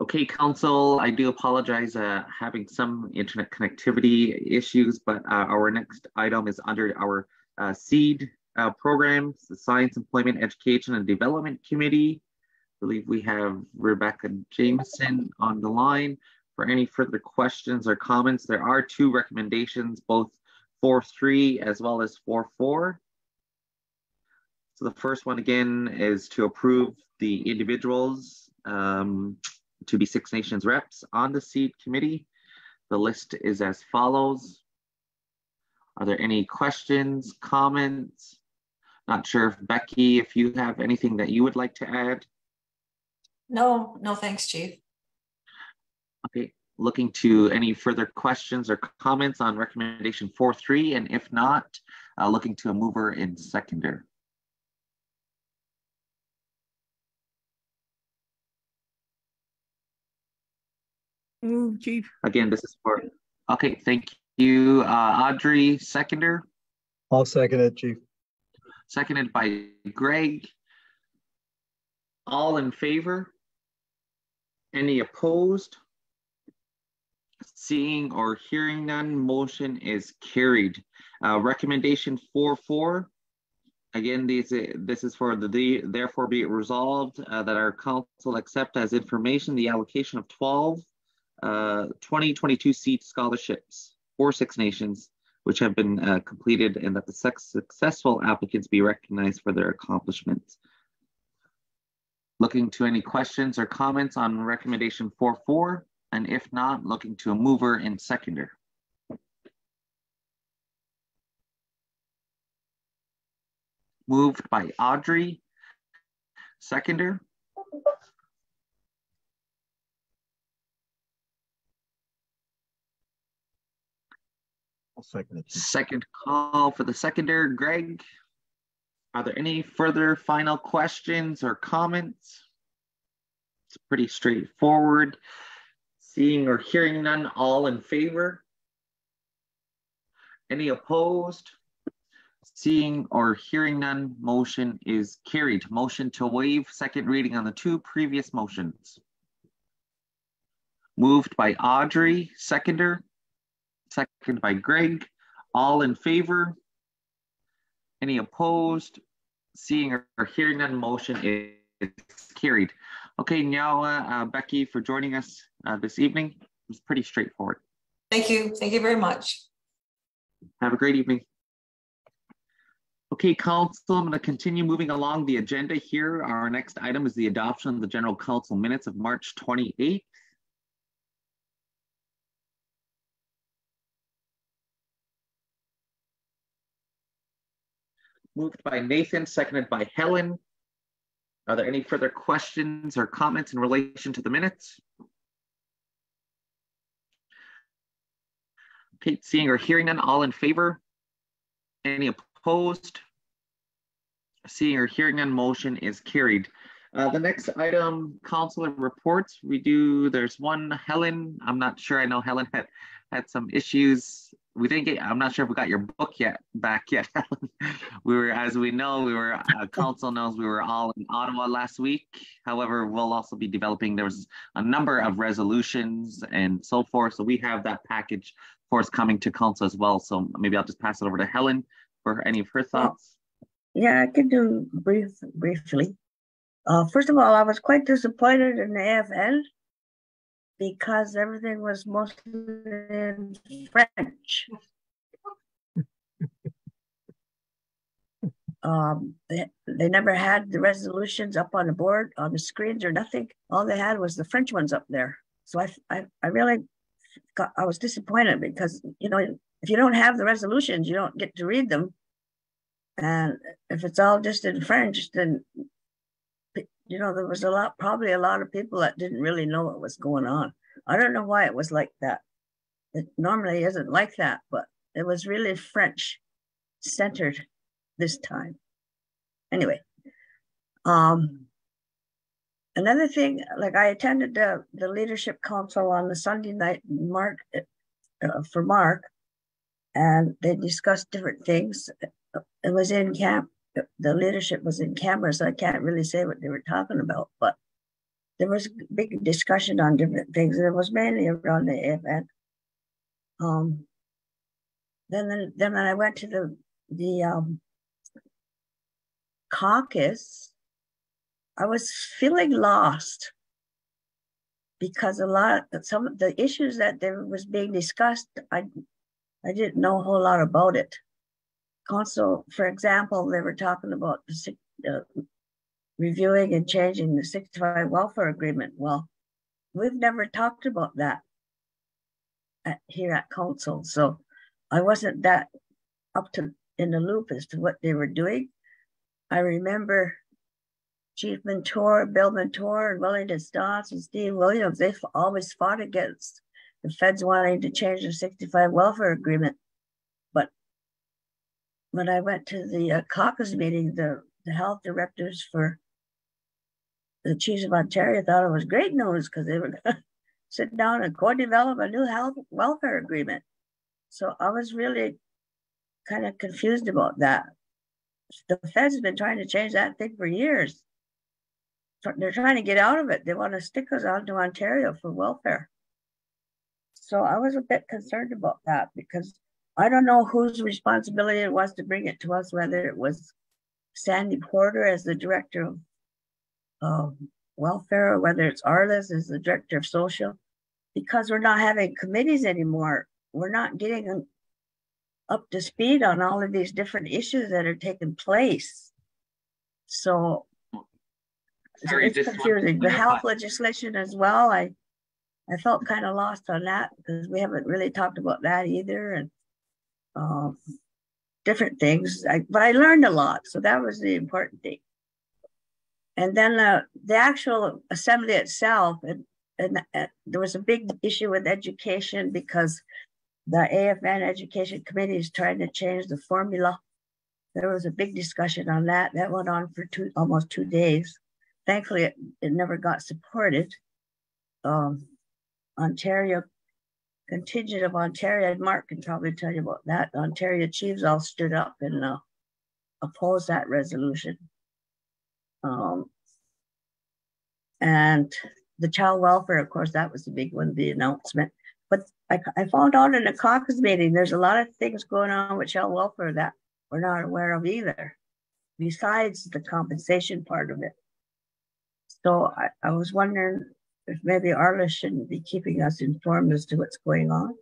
Okay, Council, I do apologize uh, having some internet connectivity issues, but uh, our next item is under our uh, SEED uh, programs, the Science, Employment, Education, and Development Committee. I believe we have Rebecca Jameson on the line. For any further questions or comments, there are two recommendations, both 4-3 as well as 4-4. So the first one again is to approve the individuals um, to be Six Nations reps on the seed committee. The list is as follows. Are there any questions, comments? Not sure if Becky, if you have anything that you would like to add? No, no, thanks, Chief. Okay, looking to any further questions or comments on recommendation 4-3, and if not, uh, looking to a mover and seconder. Move, Chief. Again, this is for, okay, thank you. Uh, Audrey, seconder, I'll second it, Chief. seconded by Greg. All in favor? Any opposed? Seeing or hearing none, motion is carried. Uh, recommendation four four. Again, these, this is for the- the, therefore be it resolved uh, that our council accept as information the allocation of twelve uh, 2022 SEED scholarships for Six Nations, which have been uh, completed and that the successful applicants be recognized for their accomplishments. Looking to any questions or comments on recommendation 4-4, and if not, looking to a mover and seconder. Moved by Audrey, seconder. I'll second it. Second call for the seconder, Greg. Are there any further final questions or comments? It's pretty straightforward. Seeing or hearing none, all in favor? Any opposed? Seeing or hearing none, motion is carried. Motion to waive second reading on the two previous motions. Moved by Audrey, seconder. Second by Greg. All in favor? Any opposed? Seeing or hearing none, motion is carried. Okay, now uh, Becky for joining us uh, this evening. It was pretty straightforward. Thank you. Thank you very much. Have a great evening. Okay, Council, I'm going to continue moving along the agenda here. Our next item is the adoption of the General Council minutes of March 28th. Moved by Nathan, seconded by Helen. Are there any further questions or comments in relation to the minutes? Okay, seeing or hearing none, all in favor? Any opposed? Seeing or hearing none, motion is carried. Uh, the next item, council reports. We do, there's one, Helen. I'm not sure. I know Helen had had some issues. We didn't get, I'm not sure if we got your book yet back yet. we were, as we know, we were, uh, council knows we were all in Ottawa last week. However, we'll also be developing, there was a number of resolutions and so forth. So we have that package forthcoming to council as well. So maybe I'll just pass it over to Helen for any of her thoughts. Yeah, I can do brief briefly. Uh, first of all, I was quite disappointed in the AFN because everything was mostly in French. um, they, they never had the resolutions up on the board, on the screens or nothing. All they had was the French ones up there. So I, I, I really got, I was disappointed because, you know, if you don't have the resolutions, you don't get to read them. And if it's all just in French, then you know, there was a lot, probably a lot of people that didn't really know what was going on. I don't know why it was like that. It normally isn't like that, but it was really French centered this time. Anyway, um, another thing, like I attended the, the leadership council on the Sunday night, Mark, uh, for Mark, and they discussed different things. It was in camp the leadership was in camera, so I can't really say what they were talking about, but there was a big discussion on different things. It was mainly around the event. Um, then, then when I went to the the um, caucus, I was feeling lost because a lot some of the issues that there was being discussed, I I didn't know a whole lot about it. Also, for example, they were talking about the uh, reviewing and changing the 65 welfare agreement. Well, we've never talked about that at, here at council. So I wasn't that up to in the loop as to what they were doing. I remember Chief Montour, Bill Montour, and Wellington Staats and Steve Williams, they've always fought against the feds wanting to change the 65 welfare agreement. When I went to the uh, caucus meeting, the, the health directors for the chiefs of Ontario thought it was great news because they were going to sit down and co-develop a new health welfare agreement. So I was really kind of confused about that. The feds have been trying to change that thing for years they're trying to get out of it. They want to stick us out to Ontario for welfare. So I was a bit concerned about that because I don't know whose responsibility it was to bring it to us, whether it was Sandy Porter as the director of um, welfare or whether it's Arliss as the director of social, because we're not having committees anymore. We're not getting up to speed on all of these different issues that are taking place. So Sorry, it's confusing. The health legislation as well. I I felt kind of lost on that because we haven't really talked about that either, and um, different things. I, but I learned a lot, so that was the important thing. And then uh, the actual assembly itself, and, and uh, there was a big issue with education because the AFN Education Committee is trying to change the formula. There was a big discussion on that. That went on for two almost two days thankfully it, it never got supported. Um, Ontario contingent of Ontario, Mark can probably tell you about that. Ontario chiefs all stood up and uh, opposed that resolution. Um, and the child welfare, of course, that was the big one, the announcement. But I, I found out in a caucus meeting, there's a lot of things going on with child welfare that we're not aware of either, besides the compensation part of it. So I, I was wondering if maybe Arliss shouldn't be keeping us informed as to what's going on.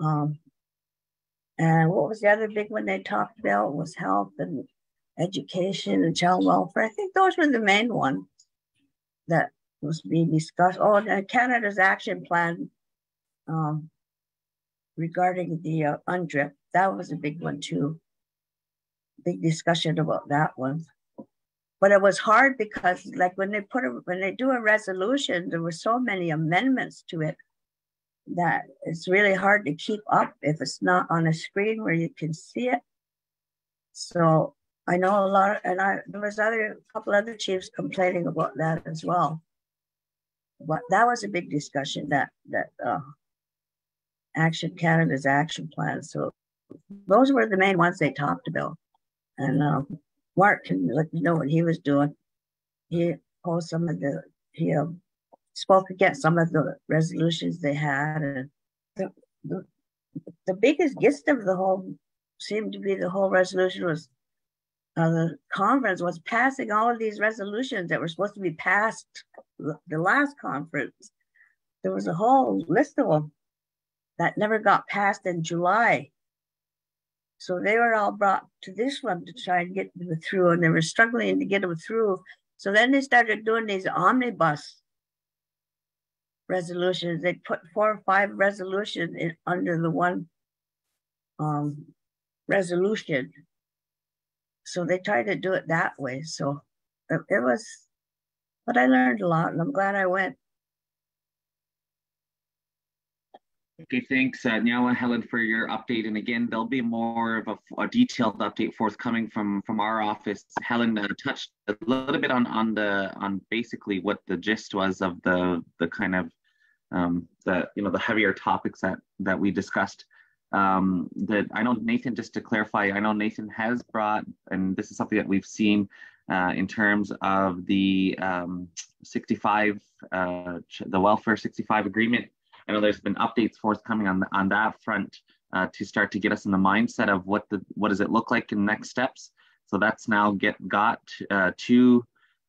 Um, and what was the other big one they talked about was health and education and child welfare. I think those were the main ones that was being discussed. Oh, and Canada's action plan um, regarding the uh, UNDRIP, that was a big one too. Big discussion about that one but it was hard because like when they put a, when they do a resolution there were so many amendments to it that it's really hard to keep up if it's not on a screen where you can see it. So i know a lot and i there was other a couple other chiefs complaining about that as well. But that was a big discussion that that uh, action canada's action plan. So those were the main ones they talked about. And um, Mark can let you know what he was doing. He posed some of the, he uh, spoke against some of the resolutions they had. And the, the, the biggest gist of the whole seemed to be the whole resolution was uh, the conference was passing all of these resolutions that were supposed to be passed the last conference. There was a whole list of them that never got passed in July. So they were all brought to this one to try and get them through, and they were struggling to get them through. So then they started doing these omnibus resolutions. They put four or five resolutions in, under the one um, resolution. So they tried to do it that way. So it, it was, but I learned a lot, and I'm glad I went. Okay, thanks, uh, and Helen, for your update. And again, there'll be more of a, a detailed update forthcoming from from our office. Helen uh, touched a little bit on on the on basically what the gist was of the the kind of um, the you know the heavier topics that that we discussed. Um, that I know Nathan, just to clarify, I know Nathan has brought, and this is something that we've seen uh, in terms of the um, 65, uh, the welfare 65 agreement I know there's been updates forthcoming on on that front uh, to start to get us in the mindset of what the what does it look like in next steps. So that's now get got uh, to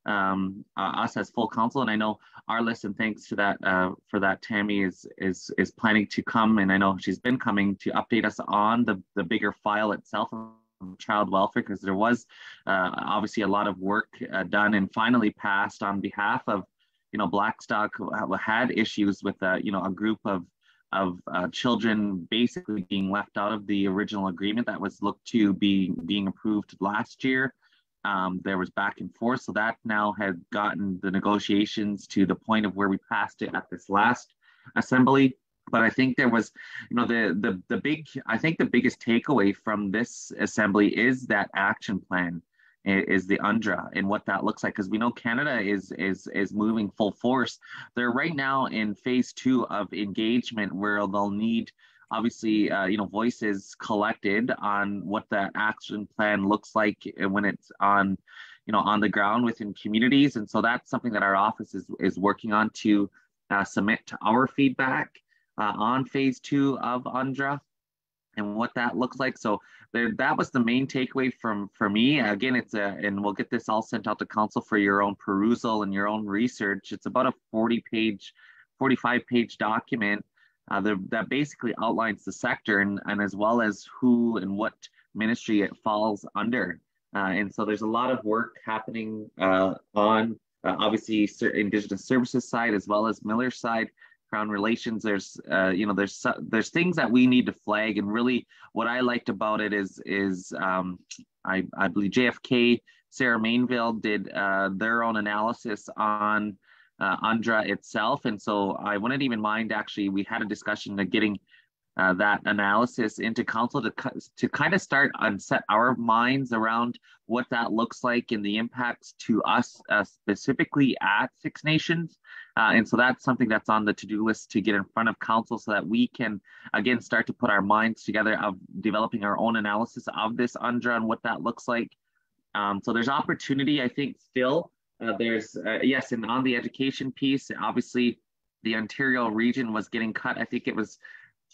um, uh, us as full council, and I know Arliss and thanks to that uh, for that Tammy is is is planning to come, and I know she's been coming to update us on the the bigger file itself of child welfare because there was uh, obviously a lot of work uh, done and finally passed on behalf of you know Blackstock had issues with uh, you know a group of of uh, children basically being left out of the original agreement that was looked to be being approved last year. Um, there was back and forth, so that now had gotten the negotiations to the point of where we passed it at this last assembly but I think there was, you know, the the the big I think the biggest takeaway from this assembly is that action plan is the UNDRA and what that looks like because we know Canada is is is moving full force. They're right now in phase two of engagement where they'll need obviously uh, you know voices collected on what that action plan looks like when it's on you know on the ground within communities and so that's something that our office is is working on to uh, submit to our feedback uh, on phase two of UNDRA and what that looks like. So there, that was the main takeaway from for me. Again, it's a, and we'll get this all sent out to council for your own perusal and your own research. It's about a 40 page, 45 page document uh, the, that basically outlines the sector and, and as well as who and what ministry it falls under. Uh, and so there's a lot of work happening uh, on uh, obviously Indigenous services side as well as Miller side relations there's uh, you know there's there's things that we need to flag and really what i liked about it is is um, I, I believe jfk sarah mainville did uh, their own analysis on uh, UNDRA itself and so i wouldn't even mind actually we had a discussion of getting uh, that analysis into council to, to kind of start and set our minds around what that looks like and the impacts to us uh, specifically at Six Nations. Uh, and so that's something that's on the to-do list to get in front of council so that we can, again, start to put our minds together of developing our own analysis of this UNDRA and what that looks like. Um, so there's opportunity, I think, still. Uh, there's, uh, yes, and on the education piece, obviously the Ontario region was getting cut. I think it was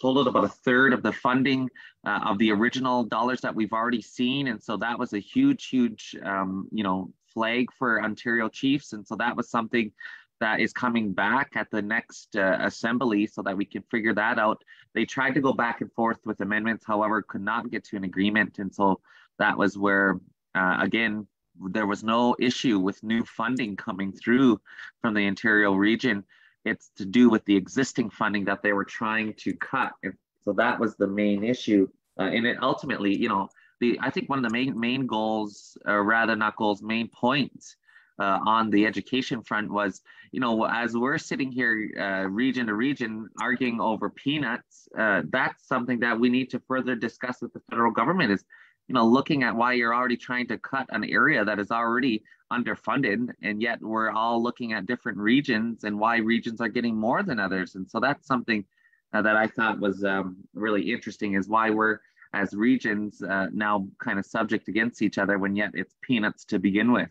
totaled about a third of the funding uh, of the original dollars that we've already seen. And so that was a huge, huge, um, you know, flag for Ontario Chiefs. And so that was something that is coming back at the next uh, assembly so that we can figure that out. They tried to go back and forth with amendments, however, could not get to an agreement. And so that was where, uh, again, there was no issue with new funding coming through from the Ontario region it's to do with the existing funding that they were trying to cut. And so that was the main issue. Uh, and it ultimately, you know, the I think one of the main main goals, or rather not goals, main points uh, on the education front was, you know, as we're sitting here uh, region to region arguing over peanuts, uh, that's something that we need to further discuss with the federal government is, you know, looking at why you're already trying to cut an area that is already underfunded and yet we're all looking at different regions and why regions are getting more than others. And so that's something uh, that i thought was um, really interesting is why we're as regions uh, now kind of subject against each other when yet it's peanuts to begin with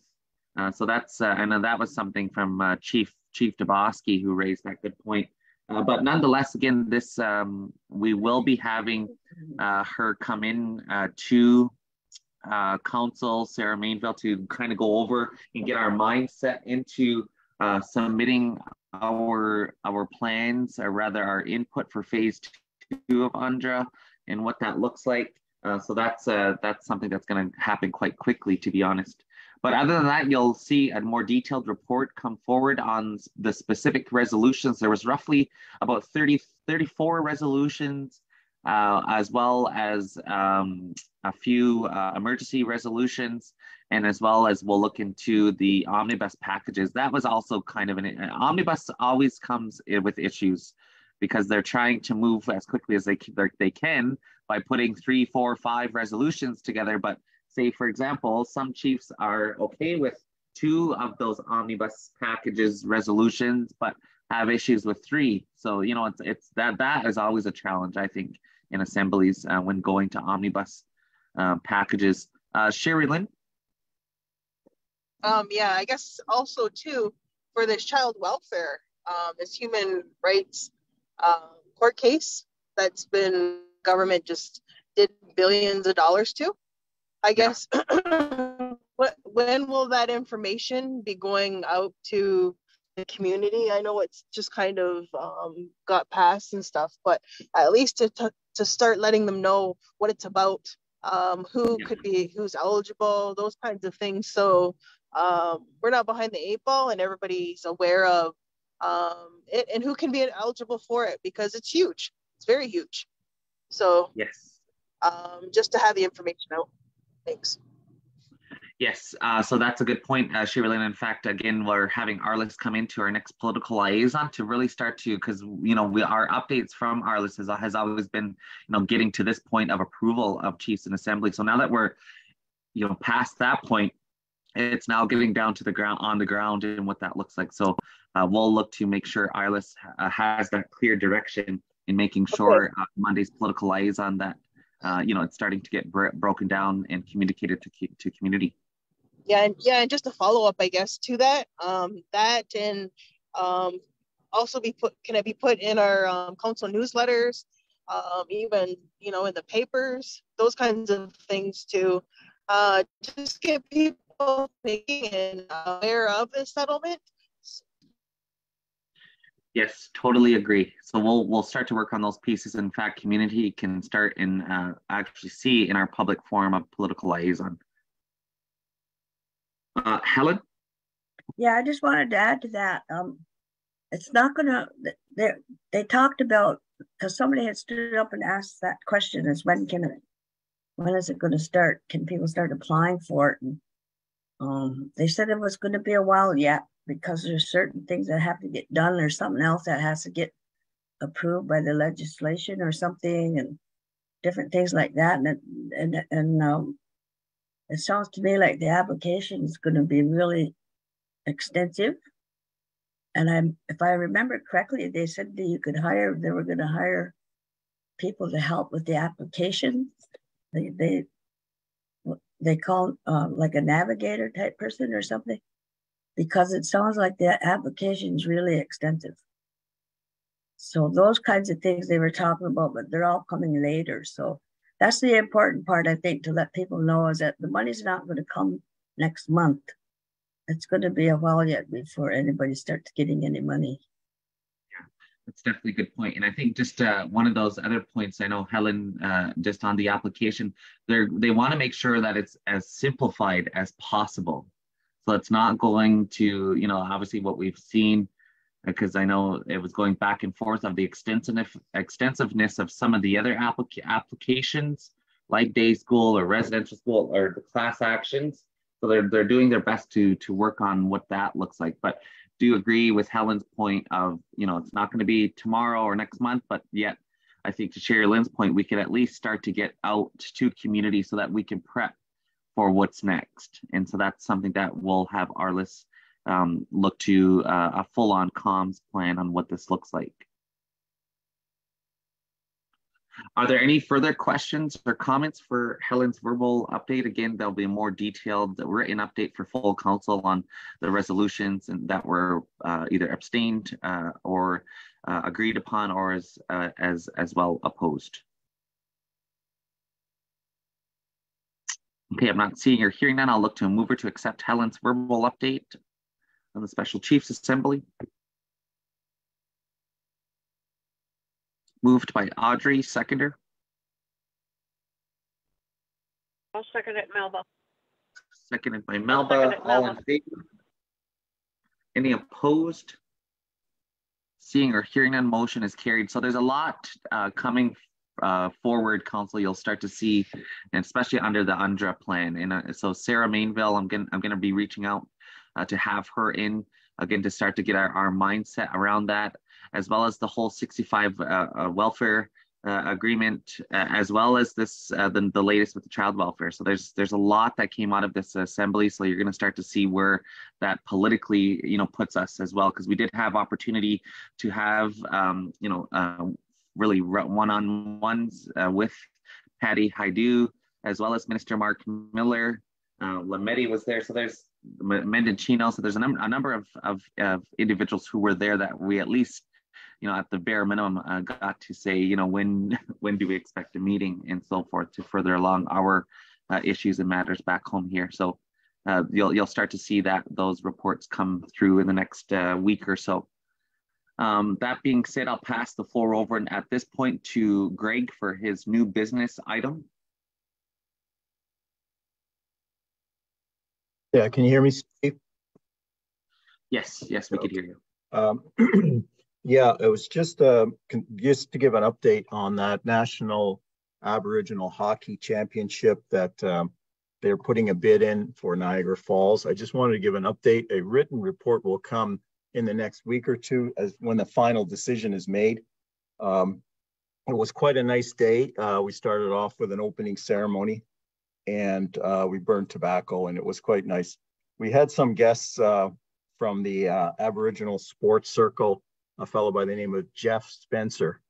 uh, so that's uh, and that was something from uh, chief chief Dubosky who raised that good point uh, but nonetheless again this um, we will be having her come in to uh, council, Sarah Mainville, to kind of go over and get our mindset into uh, submitting our our plans, or rather our input for phase two of UNDRA and what that looks like. Uh, so that's uh, that's something that's going to happen quite quickly, to be honest. But other than that, you'll see a more detailed report come forward on the specific resolutions. There was roughly about 30, 34 resolutions uh, as well as um, a few uh, emergency resolutions, and as well as we'll look into the omnibus packages. That was also kind of an, an omnibus always comes with issues because they're trying to move as quickly as they, they can by putting three, four, five resolutions together. But say, for example, some chiefs are okay with two of those omnibus packages resolutions, but have issues with three. So you know, it's it's that that is always a challenge, I think, in assemblies uh, when going to omnibus uh, packages. Uh, Sherry Lynn. Um, yeah, I guess also too for this child welfare, um, this human rights uh, court case that's been government just did billions of dollars to. I guess yeah. what when will that information be going out to the community. I know it's just kind of um, got passed and stuff, but at least to, to, to start letting them know what it's about um, who could be, who's eligible, those kinds of things. So um, we're not behind the eight ball and everybody's aware of um, it and who can be eligible for it because it's huge. It's very huge. So yes, um, just to have the information out. Yes, uh, so that's a good point, uh, Sherilyn. In fact, again, we're having Arliss come into our next political liaison to really start to, because you know, we our updates from Arliss has, has always been, you know, getting to this point of approval of chiefs and assembly. So now that we're, you know, past that point, it's now getting down to the ground on the ground and what that looks like. So uh, we'll look to make sure Arliss uh, has that clear direction in making sure okay. Uh, Monday's political liaison that, uh, you know, it's starting to get br- broken down and communicated to to community. Yeah and yeah and just a follow-up i guess to that um that and um also be put can it be put in our um, council newsletters um even you know in the papers those kinds of things to uh just get people thinking and aware of this settlement Yes, totally agree. So we'll we'll start to work on those pieces. In fact, community can start and uh, actually see in our public forum of political liaison. Uh, Helen? Yeah, I just wanted to add to that. Um, it's not going to, they they talked about, because somebody had stood up and asked that question is when can it, when is it going to start? Can people start applying for it? And um, they said it was going to be a while yet because there's certain things that have to get done. There's something else that has to get approved by the legislation or something and different things like that. And, and, and um, it sounds to me like the application is going to be really extensive. And I'm, if I remember correctly, they said that you could hire, they were going to hire people to help with the application. They, they, they call uh, like a navigator type person or something, because it sounds like the application is really extensive. So those kinds of things they were talking about, but they're all coming later. So that's the important part, I think, to let people know is that the money's not going to come next month. It's going to be a while yet before anybody starts getting any money. Yeah, that's definitely a good point. And I think just uh, one of those other points, I know Helen, uh, just on the application, they they want to make sure that it's as simplified as possible. So it's not going to, you know, obviously what we've seen because I know it was going back and forth of the extensive extensiveness of some of the other applica- applications like day school or residential school or the class actions. So they're they're doing their best to to work on what that looks like. But do you agree with Helen's point of you know it's not going to be tomorrow or next month, but yet I think to share Lynn's point, we can at least start to get out to community so that we can prep for what's next. And so that's something that we'll have Arliss um, look to uh, a full-on comms plan on what this looks like. Are there any further questions or comments for Helen's verbal update? Again, there'll be a more detailed written update for full council on the resolutions and that were uh, either abstained uh, or uh, agreed upon or as, uh, as, as well opposed. Okay, I'm not seeing or hearing that. I'll look to a mover to accept Helen's verbal update of the Special Chiefs Assembly. Moved by Audrey, seconder. I'll second it, Melba. Seconded by Melba. All Melba. in favor? Any opposed? Seeing or hearing none, motion is carried. So there's a lot uh, coming uh, forward, Council. You'll start to see, and especially under the UNDRA plan. And uh, so Sarah Mainville, I'm gonna I'm going to be reaching out uh, to have her in again to start to get our, our mindset around that, as well as the whole 65 uh, uh, welfare uh, agreement, as well as this the, the latest with the child welfare. So there's there's a lot that came out of this assembly. So you're going to start to see where that politically you know puts us as well, because we did have opportunity to have um, you know really one-on-ones with Patty Hajdu, as well as Minister Mark Miller. Uh, Lametti was there. So there's Mendicino. So there's a, num- a number of, of, of, individuals who were there that we at least, you know, at the bare minimum, uh, got to say, you know, when when do we expect a meeting and so forth to further along our uh, issues and matters back home here. So uh, you'll you'll start to see that those reports come through in the next uh, week or so. Um, that being said, I'll pass the floor over and at this point to Greg for his new business item. Yeah, can you hear me, Steve? Yes, yes, we okay. can hear you. Um, yeah, it was just uh, just to give an update on that national Aboriginal Hockey Championship that um, they're putting a bid in for Niagara Falls. I just wanted to give an update. A written report will come in the next week or two as when the final decision is made. Um, it was quite a nice day. Uh, we started off with an opening ceremony and uh, we burned tobacco and it was quite nice. We had some guests uh, from the uh, Aboriginal Sports Circle, a fellow by the name of Jeff Spencer,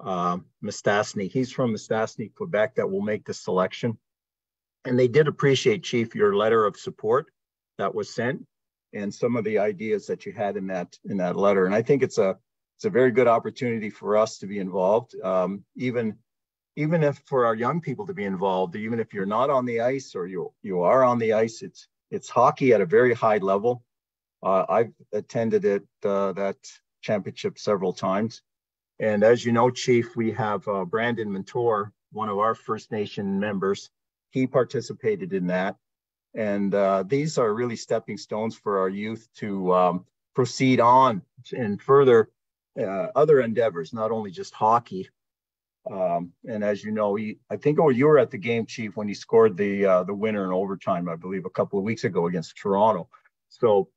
um, Mistassini. He's from Mistassini, Quebec, that will make the selection. And they did appreciate, Chief, your letter of support that was sent and some of the ideas that you had in that in that letter. And I think it's a it's a very good opportunity for us to be involved, um, even even if for our young people to be involved. Even if you're not on the ice or you you are on the ice, it's it's hockey at a very high level. Uh, I've attended it uh, that championship several times, and as you know, Chief, we have uh, Brandon Montour, one of our First Nation members. He participated in that, and uh, these are really stepping stones for our youth to um, proceed on and further uh, other endeavors, not only just hockey. Um, and as you know, he, I think oh, you were at the game, Chief, when he scored the uh, the winner in overtime, I believe, a couple of weeks ago against Toronto. So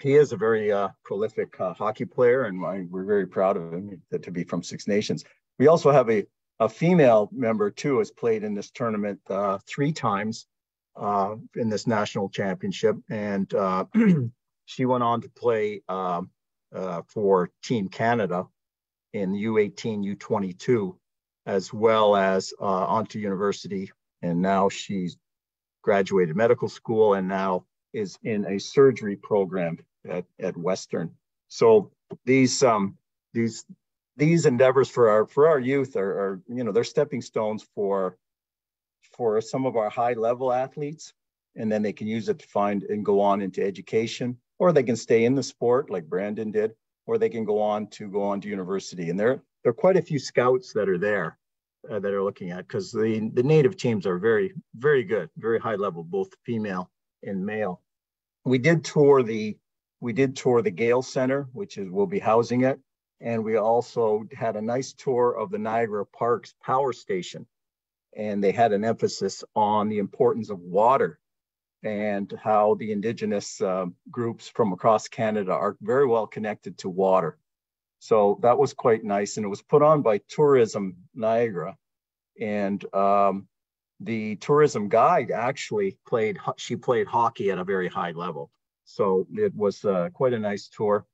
he is a very uh, prolific uh, hockey player, and we're very proud of him to be from Six Nations. We also have a, a female member too, has played in this tournament uh, three times uh, in this national championship, and uh, she went on to play um, uh, for Team Canada in U18, U22, as well as uh, onto university, and now she's graduated medical school and now is in a surgery program at, at Western. So these um, these these endeavors for our for our youth are, are you know they're stepping stones for for some of our high level athletes and then they can use it to find and go on into education or they can stay in the sport like brandon did or they can go on to go on to university. And there there are quite a few scouts that are there uh, that are looking at because the the native teams are very very good very high level both female and male. We did tour the we did tour the gale center which is we'll be housing it. And we also had a nice tour of the niagara parks power station and they had an emphasis on the importance of water and how the indigenous uh, groups from across Canada are very well connected to water. So that was quite nice, and it was put on by Tourism Niagara, and um, the tourism guide actually played. She played hockey at a very high level, so it was uh, quite a nice tour.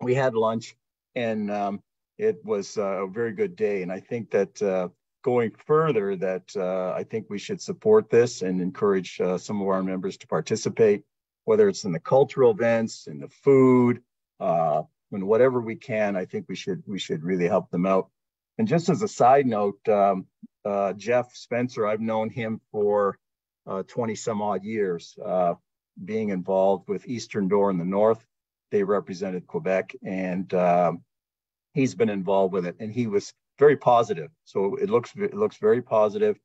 We had lunch, and um, it was uh, a very good day. And I think that uh, going further that uh, I think we should support this and encourage uh, some of our members to participate, whether it's in the cultural events, in the food, uh, and whatever we can. I think we should we should really help them out. And just as a side note, um, uh, Jeff Spencer, I've known him for uh, 20 some odd years, uh, being involved with Eastern Door in the North. They represented Quebec, and um, he's been involved with it. And he was very positive. So it looks it looks very positive,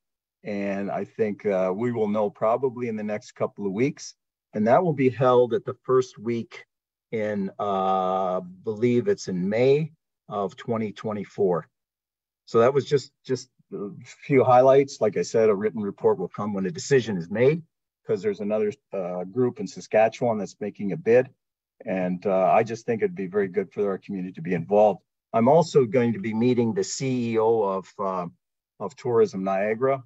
and I think uh, we will know probably in the next couple of weeks, and that will be held at the first week in uh, believe it's in May of 2024. So that was just just a few highlights. Like I said, a written report will come when a decision is made, because there's another uh, group in Saskatchewan that's making a bid, and uh, I just think it'd be very good for our community to be involved. I'm also going to be meeting the CEO of, uh, of Tourism Niagara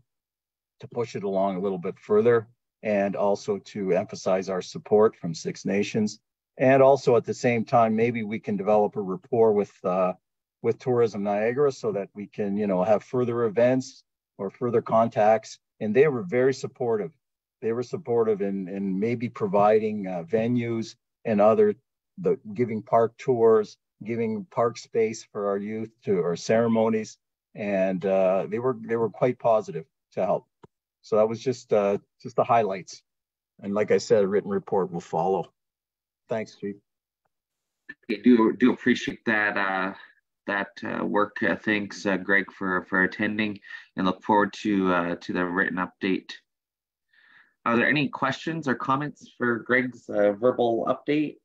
to push it along a little bit further and also to emphasize our support from Six Nations. And also at the same time, maybe we can develop a rapport with, uh, with Tourism Niagara so that we can, you know, have further events or further contacts. And they were very supportive. They were supportive in, in maybe providing uh, venues and other, the giving park tours, giving park space for our youth to our ceremonies, and uh, they were they were quite positive to help. So that was just uh, just the highlights. And like I said, a written report will follow. Thanks, Chief. I do do appreciate that uh, that uh, work. Uh, thanks, uh, Greg, for for attending, and look forward to uh, to the written update. Are there any questions or comments for Greg's uh, verbal update?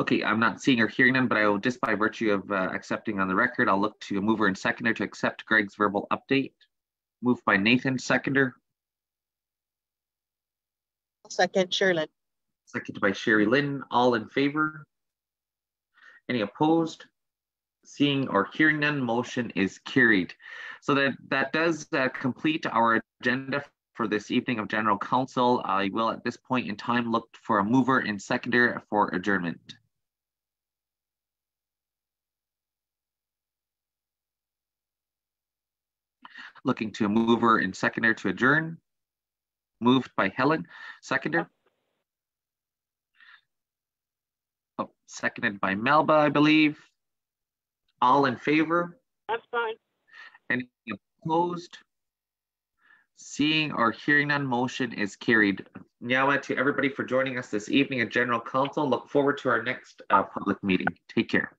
Okay, I'm not seeing or hearing none, but I will just by virtue of uh, accepting on the record, I'll look to a mover and seconder to accept Greg's verbal update. Moved by Nathan, seconder, Second, Sherlyn. seconded by Sherry Lynn. All in favor? Any opposed? Seeing or hearing none, motion is carried. So that, that does uh, complete our agenda for this evening of General Council. I will at this point in time look for a mover and seconder for adjournment. Looking to a mover and seconder to adjourn. Moved by Helen, seconder. Oh, seconded by Melba, I believe. All in favor? That's fine. Any opposed? Seeing or hearing none, motion is carried. Nyawa to everybody for joining us this evening at General Council. Look forward to our next uh, public meeting. Take care.